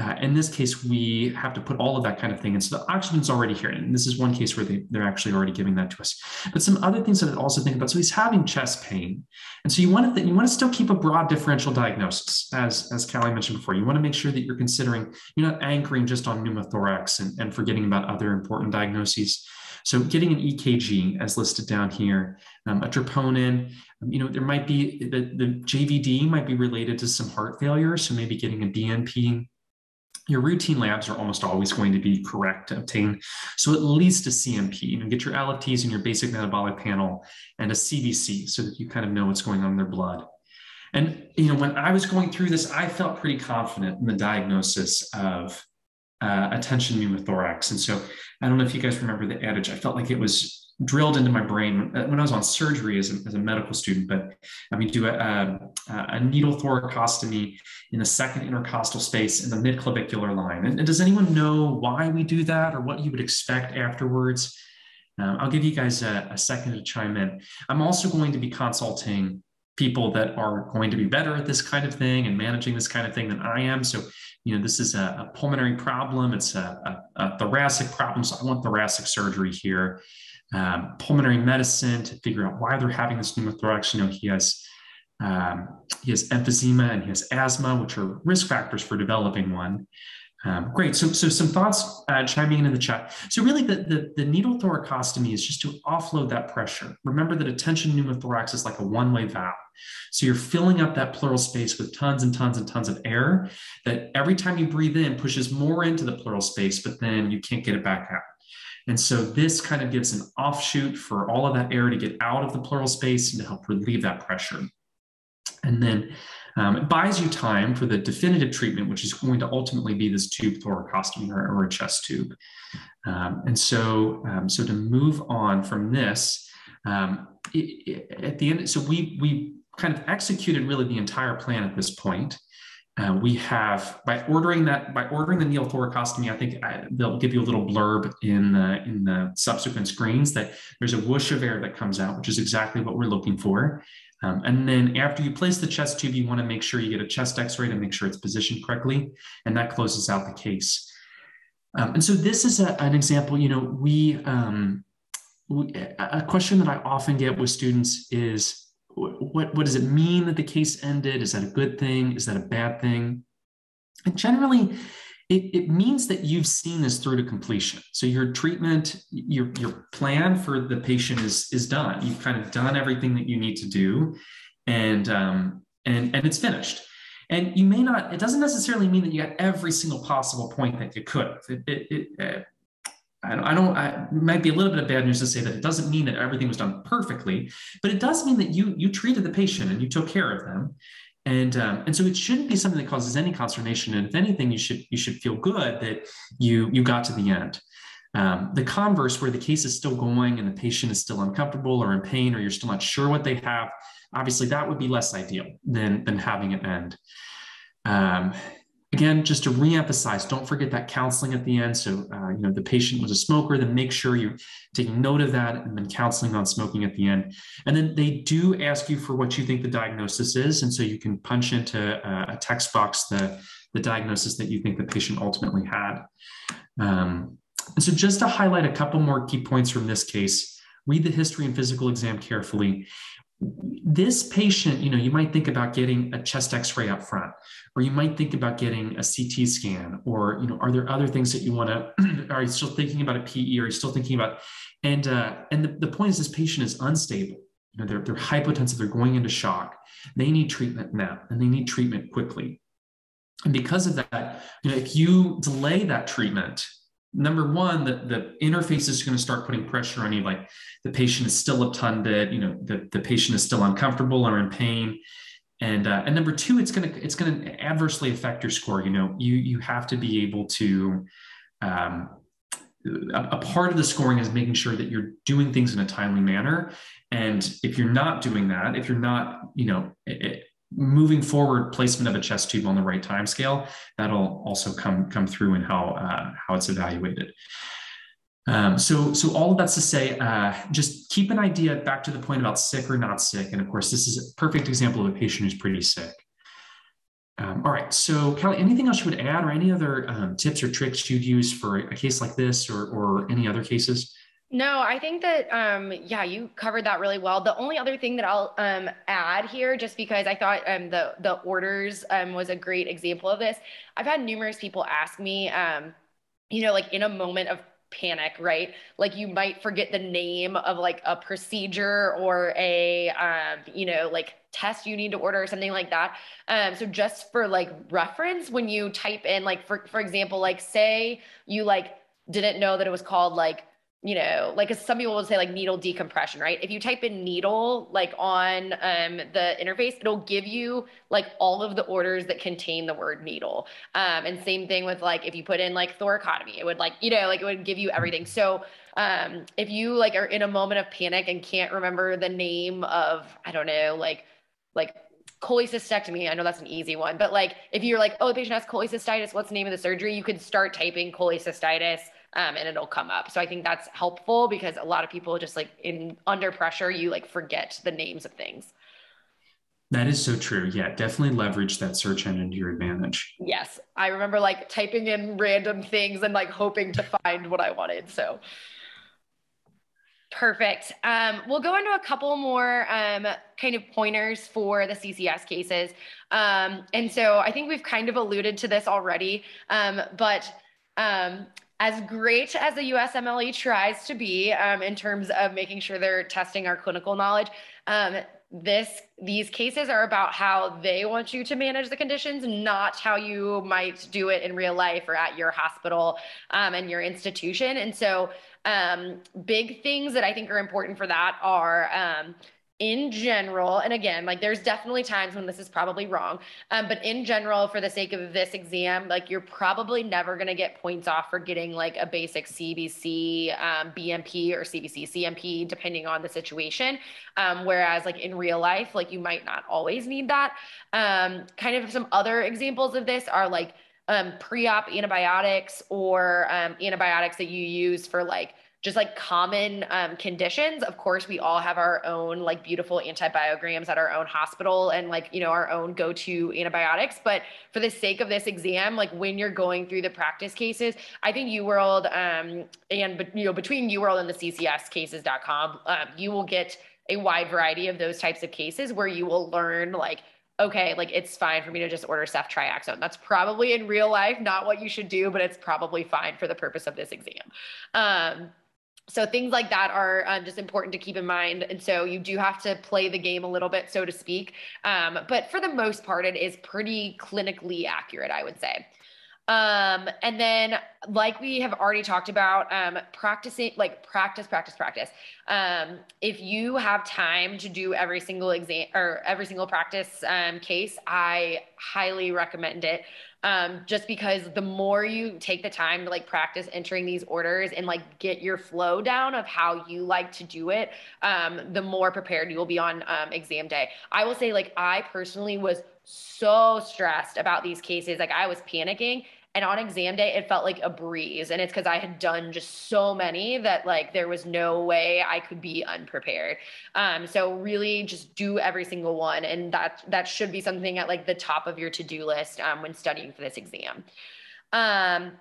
uh, in this case, we have to put all of that kind of thing in. So the oxygen's already here. And this is one case where they, they're actually already giving that to us. But some other things that I also think about. So he's having chest pain. And so you want to th- you want to still keep a broad differential diagnosis, as, as Callie mentioned before. You want to make sure that you're considering, you're not anchoring just on pneumothorax and, and forgetting about other important diagnoses. So getting an EKG as listed down here, um, a troponin, um, you know, there might be the, the JVD might be related to some heart failure. So maybe getting a BNP your routine labs are almost always going to be correct to obtain. So at least a CMP, you know, get your LFTs and your basic metabolic panel and a CBC so that you kind of know what's going on in their blood. And, you know, when I was going through this, I felt pretty confident in the diagnosis of uh, a tension pneumothorax. And so I don't know if you guys remember the adage, I felt like it was drilled into my brain when I was on surgery as a, as a medical student. But I mean, do a, a, a, needle thoracostomy in the second intercostal space in the midclavicular line. And, and, does anyone know why we do that or what you would expect afterwards? Um, I'll give you guys a, a second to chime in. I'm also going to be consulting people that are going to be better at this kind of thing and managing this kind of thing than I am. So, you know, this is a, a pulmonary problem, it's a, a, a, thoracic problem. So, I want thoracic surgery here um, pulmonary medicine to figure out why they're having this pneumothorax. You know, he has um, he has emphysema and he has asthma, which are risk factors for developing one. Um, great. So, so some thoughts uh, chiming in in the chat. So, really, the, the, the, needle thoracostomy is just to offload that pressure. Remember that a tension pneumothorax is like a one way valve. So, you're filling up that pleural space with tons and tons and tons of air that every time you breathe in pushes more into the pleural space, but then you can't get it back out. And so this kind of gives an offshoot for all of that air to get out of the pleural space and to help relieve that pressure. And then um, it buys you time for the definitive treatment, which is going to ultimately be this tube thoracostomy or, or a chest tube. Um, and so, um, so to move on from this, um, it, it, at the end, so we we kind of executed really the entire plan at this point. Uh, we have by ordering that by ordering the needle thoracostomy. I think I, they'll give you a little blurb in the in the subsequent screens that there's a whoosh of air that comes out, which is exactly what we're looking for. Um, and then after you place the chest tube, you want to make sure you get a chest X-ray to make sure it's positioned correctly, and that closes out the case. Um, and so this is a, an example. You know, we, um, we a question that I often get with students is what, what does it mean that the case ended? Is that a good thing? Is that a bad thing? And generally, it, it means that you've seen this through to completion. So your treatment, your, your plan for the patient is, is done. You've kind of done everything that you need to do and, um, and, and it's finished. And you may not, it doesn't necessarily mean that you got every single possible point that you could. It, it, it, I don't, I might be a little bit of bad news to say that it doesn't mean that everything was done perfectly, but it does mean that you you treated the patient and you took care of them. And, um, and so it shouldn't be something that causes any consternation. And if anything, you should you should feel good that you you got to the end. Um, the converse, where the case is still going and the patient is still uncomfortable or in pain, or you're still not sure what they have, obviously that would be less ideal than than having it end. Um, Again, just to reemphasize, don't forget that counseling at the end. So, uh, you know, the patient was a smoker, then make sure you're taking note of that and then counseling on smoking at the end. And then they do ask you for what you think the diagnosis is. And so you can punch into a, a text box the, the diagnosis that you think the patient ultimately had. Um, and so just to highlight a couple more key points from this case, read the history and physical exam carefully this patient, you know, you might think about getting a chest x-ray up front, or you might think about getting a CT scan, or, you know, are there other things that you want [clears throat] to, are you still thinking about a PE? Are you still thinking about, and, uh, and the, the point is this patient is unstable. You know, they're, they're hypotensive, they're going into shock. They need treatment now, and they need treatment quickly. And because of that, you know, if you delay that treatment, number one, the, the interface is going to start putting pressure on you, like the patient is still obtunded, you know, the, the patient is still uncomfortable or in pain. And, uh, and number two, it's going to it's going to adversely affect your score. You know, you you have to be able to um, a, a part of the scoring is making sure that you're doing things in a timely manner. And if you're not doing that, if you're not, you know, it, moving forward placement of a chest tube on the right time scale that'll also come come through in how uh, how it's evaluated. Um, so so all of that's to say uh, just keep an idea back to the point about sick or not sick. And of course this is a perfect example of a patient who's pretty sick. Um, all right. So kelly anything else you would add or any other um, tips or tricks you'd use for a case like this or or any other cases no, I think that um, yeah, you covered that really well. The only other thing that I'll um, add here, just because I thought um, the the orders um, was a great example of this. I've had numerous people ask me, um, you know, like in a moment of panic, right? Like you might forget the name of like a procedure or a um, you know like test you need to order or something like that. So just for like reference, when you type in like for for example, like say you like didn't know that it was called like you know, like some people will say like needle decompression, right? If you type in needle like on um, the interface, it'll give you like all of the orders that contain the word needle. Um, and same thing with like if you put in like thoracotomy, it would like, you know, like it would give you everything. So um, if you like are in a moment of panic and can't remember the name of, I don't know, like, like cholecystectomy. I know that's an easy one, but like if you're like, oh, the patient has cholecystitis, what's the name of the surgery? You could start typing cholecystitis um, and it'll come up. So I think that's helpful because a lot of people just like in under pressure, you like forget the names of things. That is so true. Yeah, definitely leverage that search engine to your advantage. Yes. I remember like typing in random things and like hoping to find what I wanted. So perfect. Um, we'll go into a couple more um, kind of pointers for the CCS cases. Um, and so I think we've kind of alluded to this already, um, but um, as great as the USMLE tries to be um, in terms of making sure they're testing our clinical knowledge, um, this these cases are about how they want you to manage the conditions, not how you might do it in real life or at your hospital um, and your institution. And so, um, big things that I think are important for that are um, in general, and again, like there's definitely times when this is probably wrong, um, but in general, for the sake of this exam, like you're probably never going to get points off for getting like a basic CBC, um, BMP, or CBC, CMP, depending on the situation. Um, whereas, like in real life, like you might not always need that. Um, kind of some other examples of this are like um, pre op antibiotics or um, antibiotics that you use for like just like common um, conditions. Of course, we all have our own like beautiful antibiograms at our own hospital and like, you know, our own go to antibiotics. But for the sake of this exam, like when you're going through the practice cases, I think UWorld um, and, you know, between UWorld and the CCScases.com, um, you will get a wide variety of those types of cases where you will learn like, okay, like it's fine for me to just order ceftriaxone. That's probably in real life not what you should do, but it's probably fine for the purpose of this exam. Um, so things like that are um, just important to keep in mind. And so you do have to play the game a little bit so to speak. Um, but for the most part it is pretty clinically accurate i would say um, and then like we have already talked about um, practicing like practice practice practice um, if you have time to do every single exam or every single practice um, case i highly recommend it um, just because the more you take the time to like practice entering these orders and like get your flow down of how you like to do it, um, the more prepared you will be on um, exam day. I will say, like, I personally was so stressed about these cases. Like, I was panicking and on exam day, it felt like a breeze. And it's because I had done just so many that like there was no way I could be unprepared. Um, so really just do every single one. And that that should be something at like the top of your to-do list um, when studying for this exam. Um,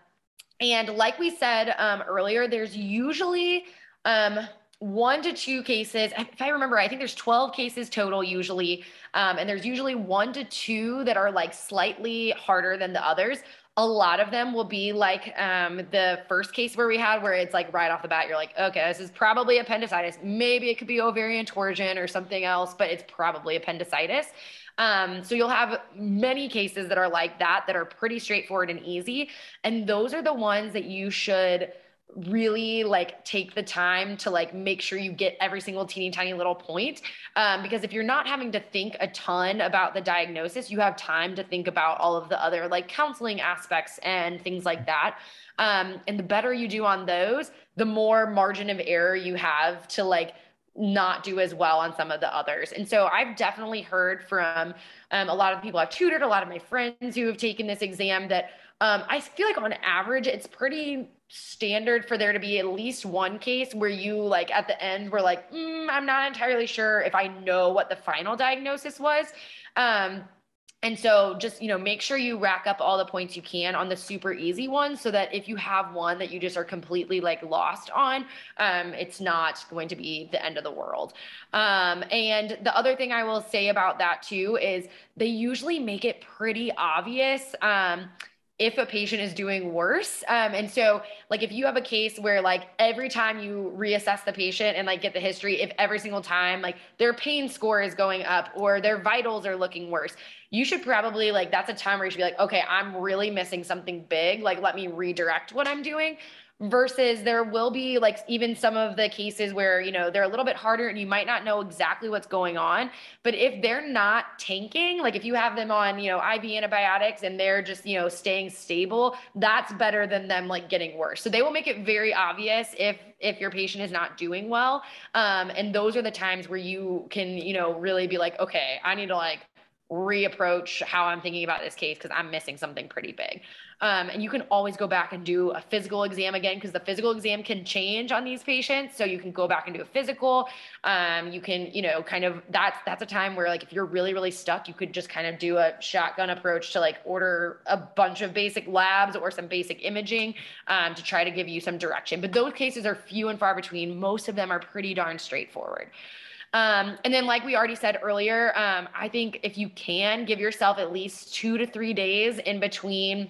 and like we said um, earlier, there's usually um, one to two cases. If I remember, I think there's 12 cases total usually. Um, and there's usually one to two that are like slightly harder than the others a lot of them will be like um, the first case where we had where it's like right off the bat you're like okay this is probably appendicitis maybe it could be ovarian torsion or something else but it's probably appendicitis Um, so you'll have many cases that are like that, that are pretty straightforward and easy. And those are the ones that you should really like take the time to like make sure you get every single teeny tiny little point um, because if you're not having to think a ton about the diagnosis you have time to think about all of the other like counseling aspects and things like that um, and the better you do on those the more margin of error you have to like not do as well on some of the others. And so I've definitely heard from um, a lot of people I've tutored, a lot of my friends who have taken this exam that um, I feel like on average, it's pretty standard for there to be at least one case where you like at the end were like mm, i'm not entirely sure if i know what the final diagnosis was. Um, and so just you know make sure you rack up all the points you can on the super easy ones so that if you have one that you just are completely like lost on um, it's not going to be the end of the world. Um, and the other thing i will say about that too is they usually make it pretty obvious. Um, if a patient is doing worse. Um, and so, like, if you have a case where, like, every time you reassess the patient and, like, get the history, if every single time, like, their pain score is going up or their vitals are looking worse, you should probably, like, that's a time where you should be like, okay, I'm really missing something big. Like, let me redirect what I'm doing versus there will be like even some of the cases where you know they're a little bit harder and you might not know exactly what's going on. But if they're not tanking like if you have them on you know iv antibiotics and they're just you know staying stable that's better than them like getting worse. So they will make it very obvious if if your patient is not doing well. Um, and those are the times where you can you know really be like okay i need to like reapproach how I'm thinking about this case because I'm missing something pretty big. Um, and you can always go back and do a physical exam again because the physical exam can change on these patients. So you can go back and do a physical. Um, you can, you know, kind of that's that's a time where like if you're really really stuck, you could just kind of do a shotgun approach to like order a bunch of basic labs or some basic imaging um, to try to give you some direction. But those cases are few and far between. Most of them are pretty darn straightforward. Um, and then, like we already said earlier, um, I think if you can give yourself at least two to three days in between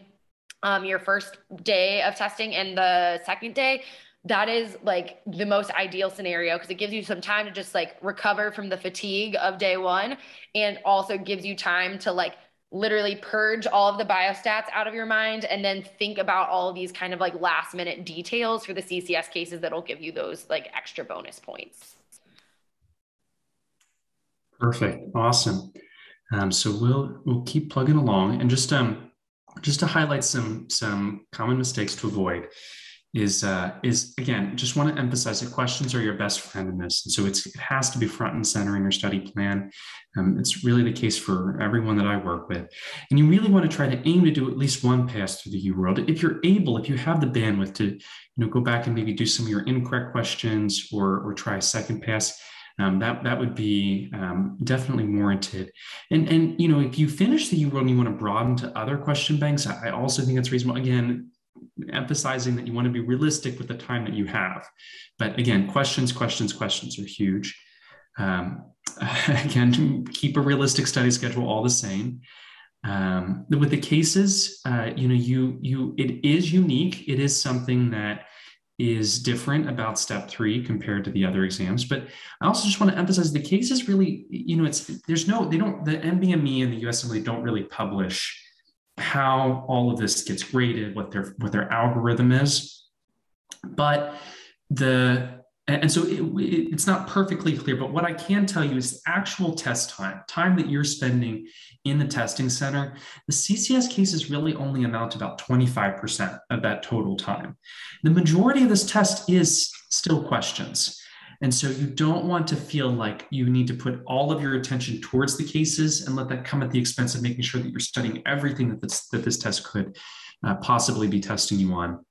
um, your first day of testing and the second day, that is like the most ideal scenario because it gives you some time to just like recover from the fatigue of day one and also gives you time to like literally purge all of the biostats out of your mind and then think about all of these kind of like last minute details for the CCS cases that'll give you those like extra bonus points. Perfect. Awesome. Um, so we'll we'll keep plugging along, and just um just to highlight some some common mistakes to avoid is uh, is again just want to emphasize that questions are your best friend in this, and so it has to be front and center in your study plan. Um, it's really the case for everyone that I work with, and you really want to try to aim to do at least one pass through the UWorld If you're able, if you have the bandwidth to, you know, go back and maybe do some of your incorrect questions or or try a second pass um, that that would be um, definitely warranted. And and you know if you finish the UWorld and you want to broaden to other question banks, I also think that's reasonable. Again, emphasizing that you want to be realistic with the time that you have. But again, questions, questions, questions are huge. Um, [laughs] again, keep a realistic study schedule all the same. Um, with the cases, uh, you know, you you it is unique. It is something that is different about step three compared to the other exams. But I also just want to emphasize the case is really, you know, it's there's no, they don't, the NBME and the USMLE don't really publish how all of this gets graded, what their what their algorithm is. But the and so it, it's not perfectly clear, but what I can tell you is actual test time, time that you're spending in the testing center, the CCS cases really only amount to about 25% of that total time. The majority of this test is still questions. And so you don't want to feel like you need to put all of your attention towards the cases and let that come at the expense of making sure that you're studying everything that this, that this test could uh, possibly be testing you on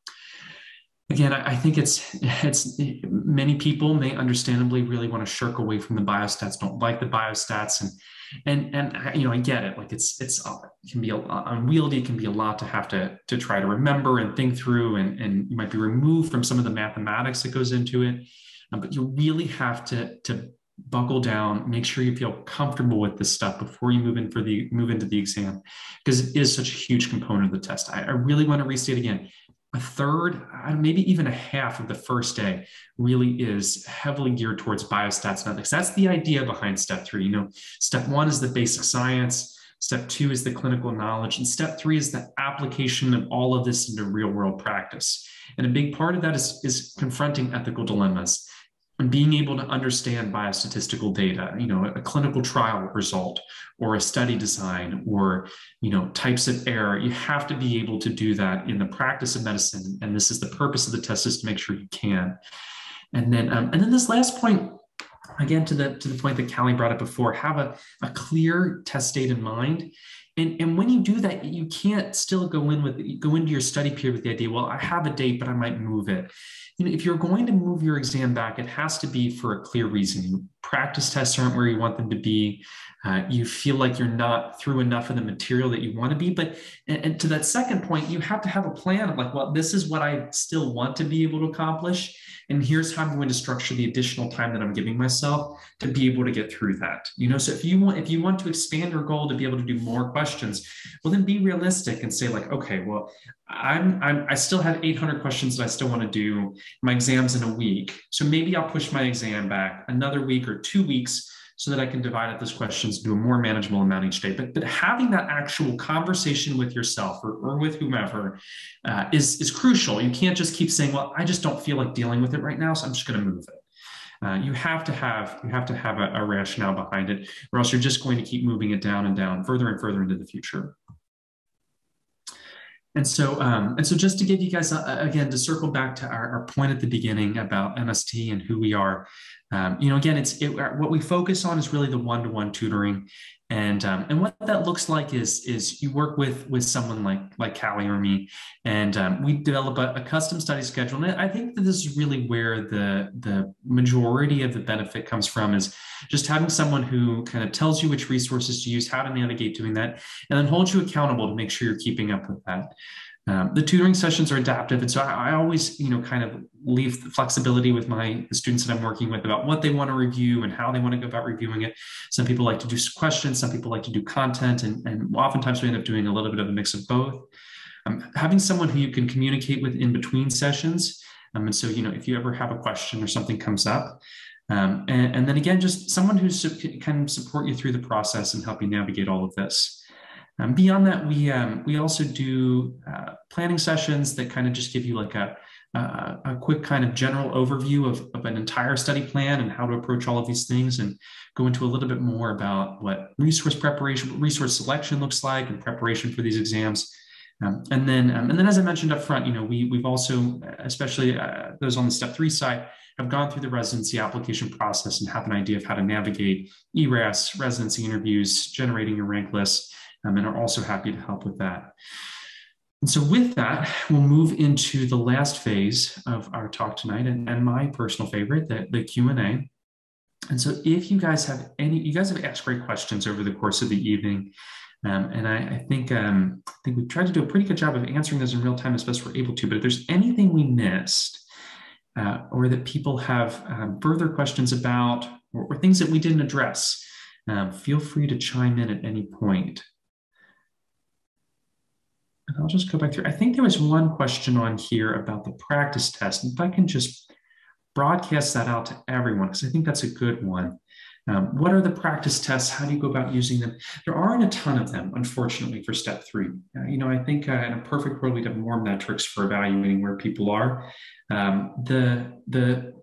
again, I, think it's it's many people may understandably really want to shirk away from the biostats, don't like the biostats, and and and you know I get it. Like it's it's uh, it can be a, unwieldy. It can be a lot to have to to try to remember and think through, and and you might be removed from some of the mathematics that goes into it. Um, but you really have to to buckle down make sure you feel comfortable with this stuff before you move in for the move into the exam because it is such a huge component of the test I, I really want to restate again a third, uh, maybe even a half of the first day really is heavily geared towards biostats and ethics. That's the idea behind step three. You know, step one is the basic science. Step two is the clinical knowledge. And step three is the application of all of this into real world practice. And a big part of that is, is confronting ethical dilemmas and being able to understand biostatistical data, you know, a clinical trial result or a study design or, you know, types of error, you have to be able to do that in the practice of medicine. And this is the purpose of the test is to make sure you can. And then, um, and then this last point, again, to the, to the point that Callie brought up before, have a, a clear test date in mind. And, and when you do that, you can't still go in with go into your study period with the idea, well, I have a date, but I might move it you know, if you're going to move your exam back, it has to be for a clear reason. Practice tests aren't where you want them to be. Uh, you feel like you're not through enough of the material that you want to be. But and, and to that second point, you have to have a plan of like, well, this is what I still want to be able to accomplish. And here's how I'm going to structure the additional time that I'm giving myself to be able to get through that. You know, so if you want, if you want to expand your goal to be able to do more questions, well, then be realistic and say like, okay, well, I'm, I'm I still have 800 questions that I still want to do. My exam's in a week, so maybe I'll push my exam back another week or two weeks so that I can divide up those questions into a more manageable amount each day. But, but having that actual conversation with yourself or, or with whomever uh, is, is crucial. You can't just keep saying, well, I just don't feel like dealing with it right now, so I'm just going to move it. Uh, you have to have you have to have a, a rationale behind it, or else you're just going to keep moving it down and down further and further into the future. And so, um, and so, just to give you guys a, again to circle back to our, our, point at the beginning about MST and who we are, um, you know, again, it's it, what we focus on is really the one-to-one tutoring, and um, and what that looks like is is you work with with someone like like Callie or me, and um, we develop a, a, custom study schedule. And I think that this is really where the the majority of the benefit comes from is just having someone who kind of tells you which resources to use, how to navigate doing that, and then holds you accountable to make sure you're keeping up with that. Um, the tutoring sessions are adaptive, and so I, I, always, you know, kind of leave flexibility with my students that I'm working with about what they want to review and how they want to go about reviewing it. Some people like to do questions, some people like to do content, and, and oftentimes we end up doing a little bit of a mix of both. Um, having someone who you can communicate with in between sessions, um, and so you know, if you ever have a question or something comes up, um, and, and, then again, just someone who can support you through the process and help you navigate all of this. Um, beyond that, we um, we also do uh, planning sessions that kind of just give you like a, a, quick kind of general overview of, of an entire study plan and how to approach all of these things, and go into a little bit more about what resource preparation, resource selection looks like, and preparation for these exams. Um, and then, um, and then, as I mentioned up front, you know, we we've also, especially uh, those on the step three side, have gone through the residency application process and have an idea of how to navigate ERAS, residency interviews, generating your rank list, um, and are also happy to help with that. And so with that, we'll move into the last phase of our talk tonight and, and my personal favorite, the, the Q&A. And so if you guys have any, you guys have asked great questions over the course of the evening. Um, and I, I think um, I think we've tried to do a pretty good job of answering those in real time as best we're able to. But if there's anything we missed uh, or that people have um, further questions about or, or, things that we didn't address, um, feel free to chime in at any point. And I'll just go back through. I think there was one question on here about the practice test. If I can just broadcast that out to everyone, because I think that's a good one. Um, what are the practice tests? How do you go about using them? There aren't a ton of them, unfortunately, for step three. Uh, you know, I think uh, in a perfect world, we'd have more metrics for evaluating where people are. Um, the, the,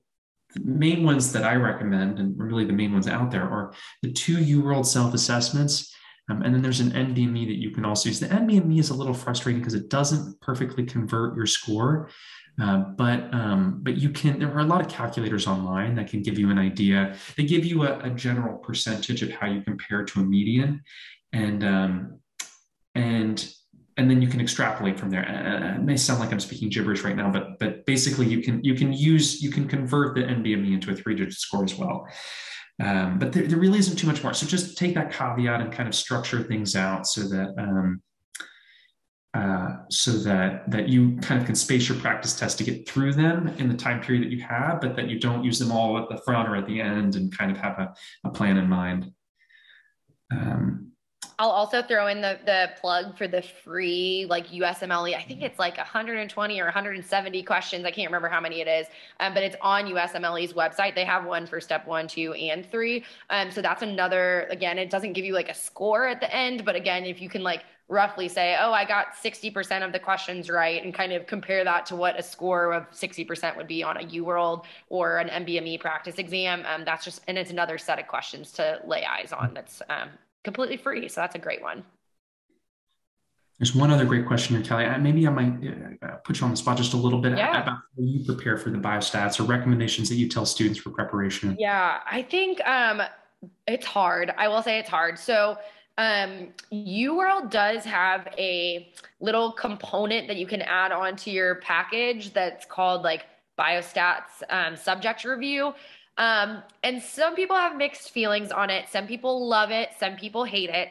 main ones that I recommend, and really the main ones out there, are the two UWorld self assessments um, and then there's an NBME that you can also use. The NBME is a little frustrating because it doesn't perfectly convert your score, uh, but um, but you can. There are a lot of calculators online that can give you an idea. They give you a, a general percentage of how you compare to a median, and um, and and then you can extrapolate from there. Uh, it may sound like I'm speaking gibberish right now, but but basically you can you can use you can convert the NBME into a three-digit score as well. Um, but there, there, really isn't too much more. So just take that caveat and kind of structure things out so that um, uh, so that that you kind of can space your practice tests to get through them in the time period that you have, but that you don't use them all at the front or at the end, and kind of have a, a plan in mind. Um, I'll also throw in the the plug for the free like USMLE. I think it's like 120 or 170 questions. I can't remember how many it is, um, but it's on USMLE's website. They have one for step one, two, and three. Um, so that's another. Again, it doesn't give you like a score at the end, but again, if you can like roughly say, oh, I got 60% of the questions right, and kind of compare that to what a score of 60% would be on a UWorld or an NBME practice exam. Um, that's just, and it's another set of questions to lay eyes on that's um, completely free. So that's a great one. There's one other great question here, Kelly. Maybe I might uh, put you on the spot just a little bit yeah. about how you prepare for the biostats or recommendations that you tell students for preparation. Yeah, I think um, it's hard. I will say it's hard. So um, UWorld does have a little component that you can add onto your package that's called like biostats um, subject review. Um, and some people have mixed feelings on it. Some people love it. Some people hate it.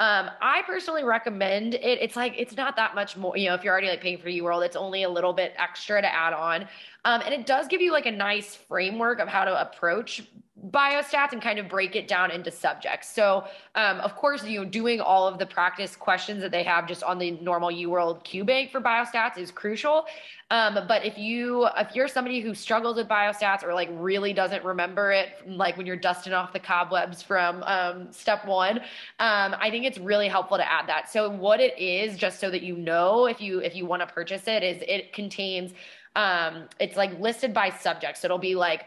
Um, I personally recommend it. It's like it's not that much more. You know, if you're already like paying for UWorld, it's only a little bit extra to add on, um, and it does give you like a nice framework of how to approach biostats and kind of break it down into subjects. So, um, of course, you know, doing all of the practice questions that they have just on the normal UWorld Q Bank for biostats is crucial. Um, but if you if you're somebody who struggles with biostats or like really doesn't remember it, like when you're dusting off the cobwebs from um, step one, um, I think it's really helpful to add that. So what it is, just so that you know, if you if you want to purchase it, is it contains um, it's like listed by subject. So it'll be like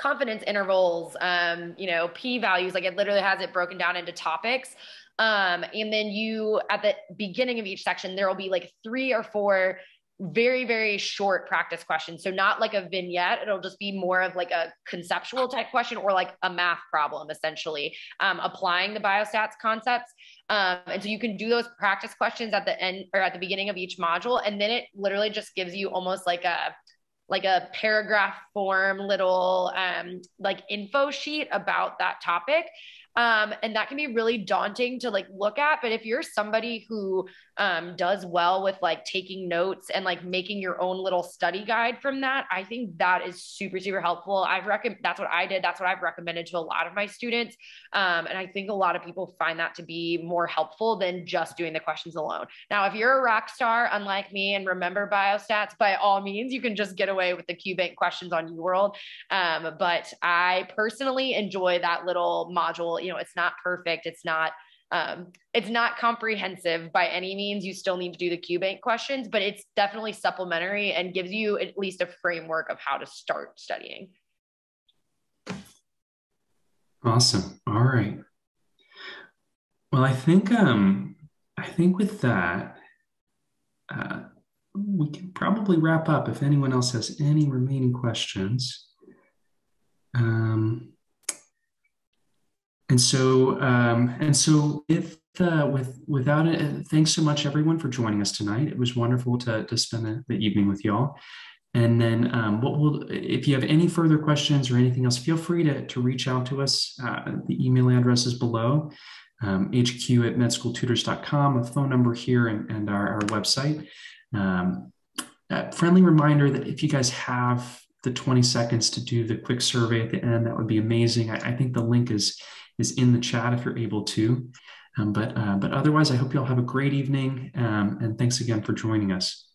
confidence intervals, um, you know, p values. Like it literally has it broken down into topics. Um, and then you, at the beginning of each section, there will be like three or four very very short practice questions so not like a vignette it'll just be more of like a conceptual type question or like a math problem essentially um, applying the biostats concepts um, and so you can do those practice questions at the end or at the beginning of each module and then it literally just gives you almost like a like a paragraph form little um, like info sheet about that topic um, and that can be really daunting to like look at but if you're somebody who um, does well with like taking notes and like making your own little study guide from that i think that is super super helpful. I've recommend that's what i did that's what i've recommended to a lot of my students um, and i think a lot of people find that to be more helpful than just doing the questions alone. Now if you're a rock star unlike me and remember biostats by all means you can just get away with the QBank questions on UWorld um, but i personally enjoy that little module you know it's not perfect. It's not um, it's not comprehensive by any means. You still need to do the QBank questions but it's definitely supplementary and gives you at least a framework of how to start studying. Awesome. All right. Well i think um i think with that uh, we can probably wrap up if anyone else has any remaining questions. Um, and so, um, and so, if uh, with without it, thanks so much everyone for joining us tonight. It was wonderful to to spend the, the evening with y'all. And then, um, what will if you have any further questions or anything else, feel free to to reach out to us. Uh, the email address is below. Um, hq at medschooltutors.com, a phone number here, and, and our, our website. Um, friendly reminder that if you guys have the 20 seconds to do the quick survey at the end, that would be amazing. I, I think the link is is in the chat if you're able to. Um, but, uh, but otherwise, I hope you all have a great evening. Um, and thanks again for joining us.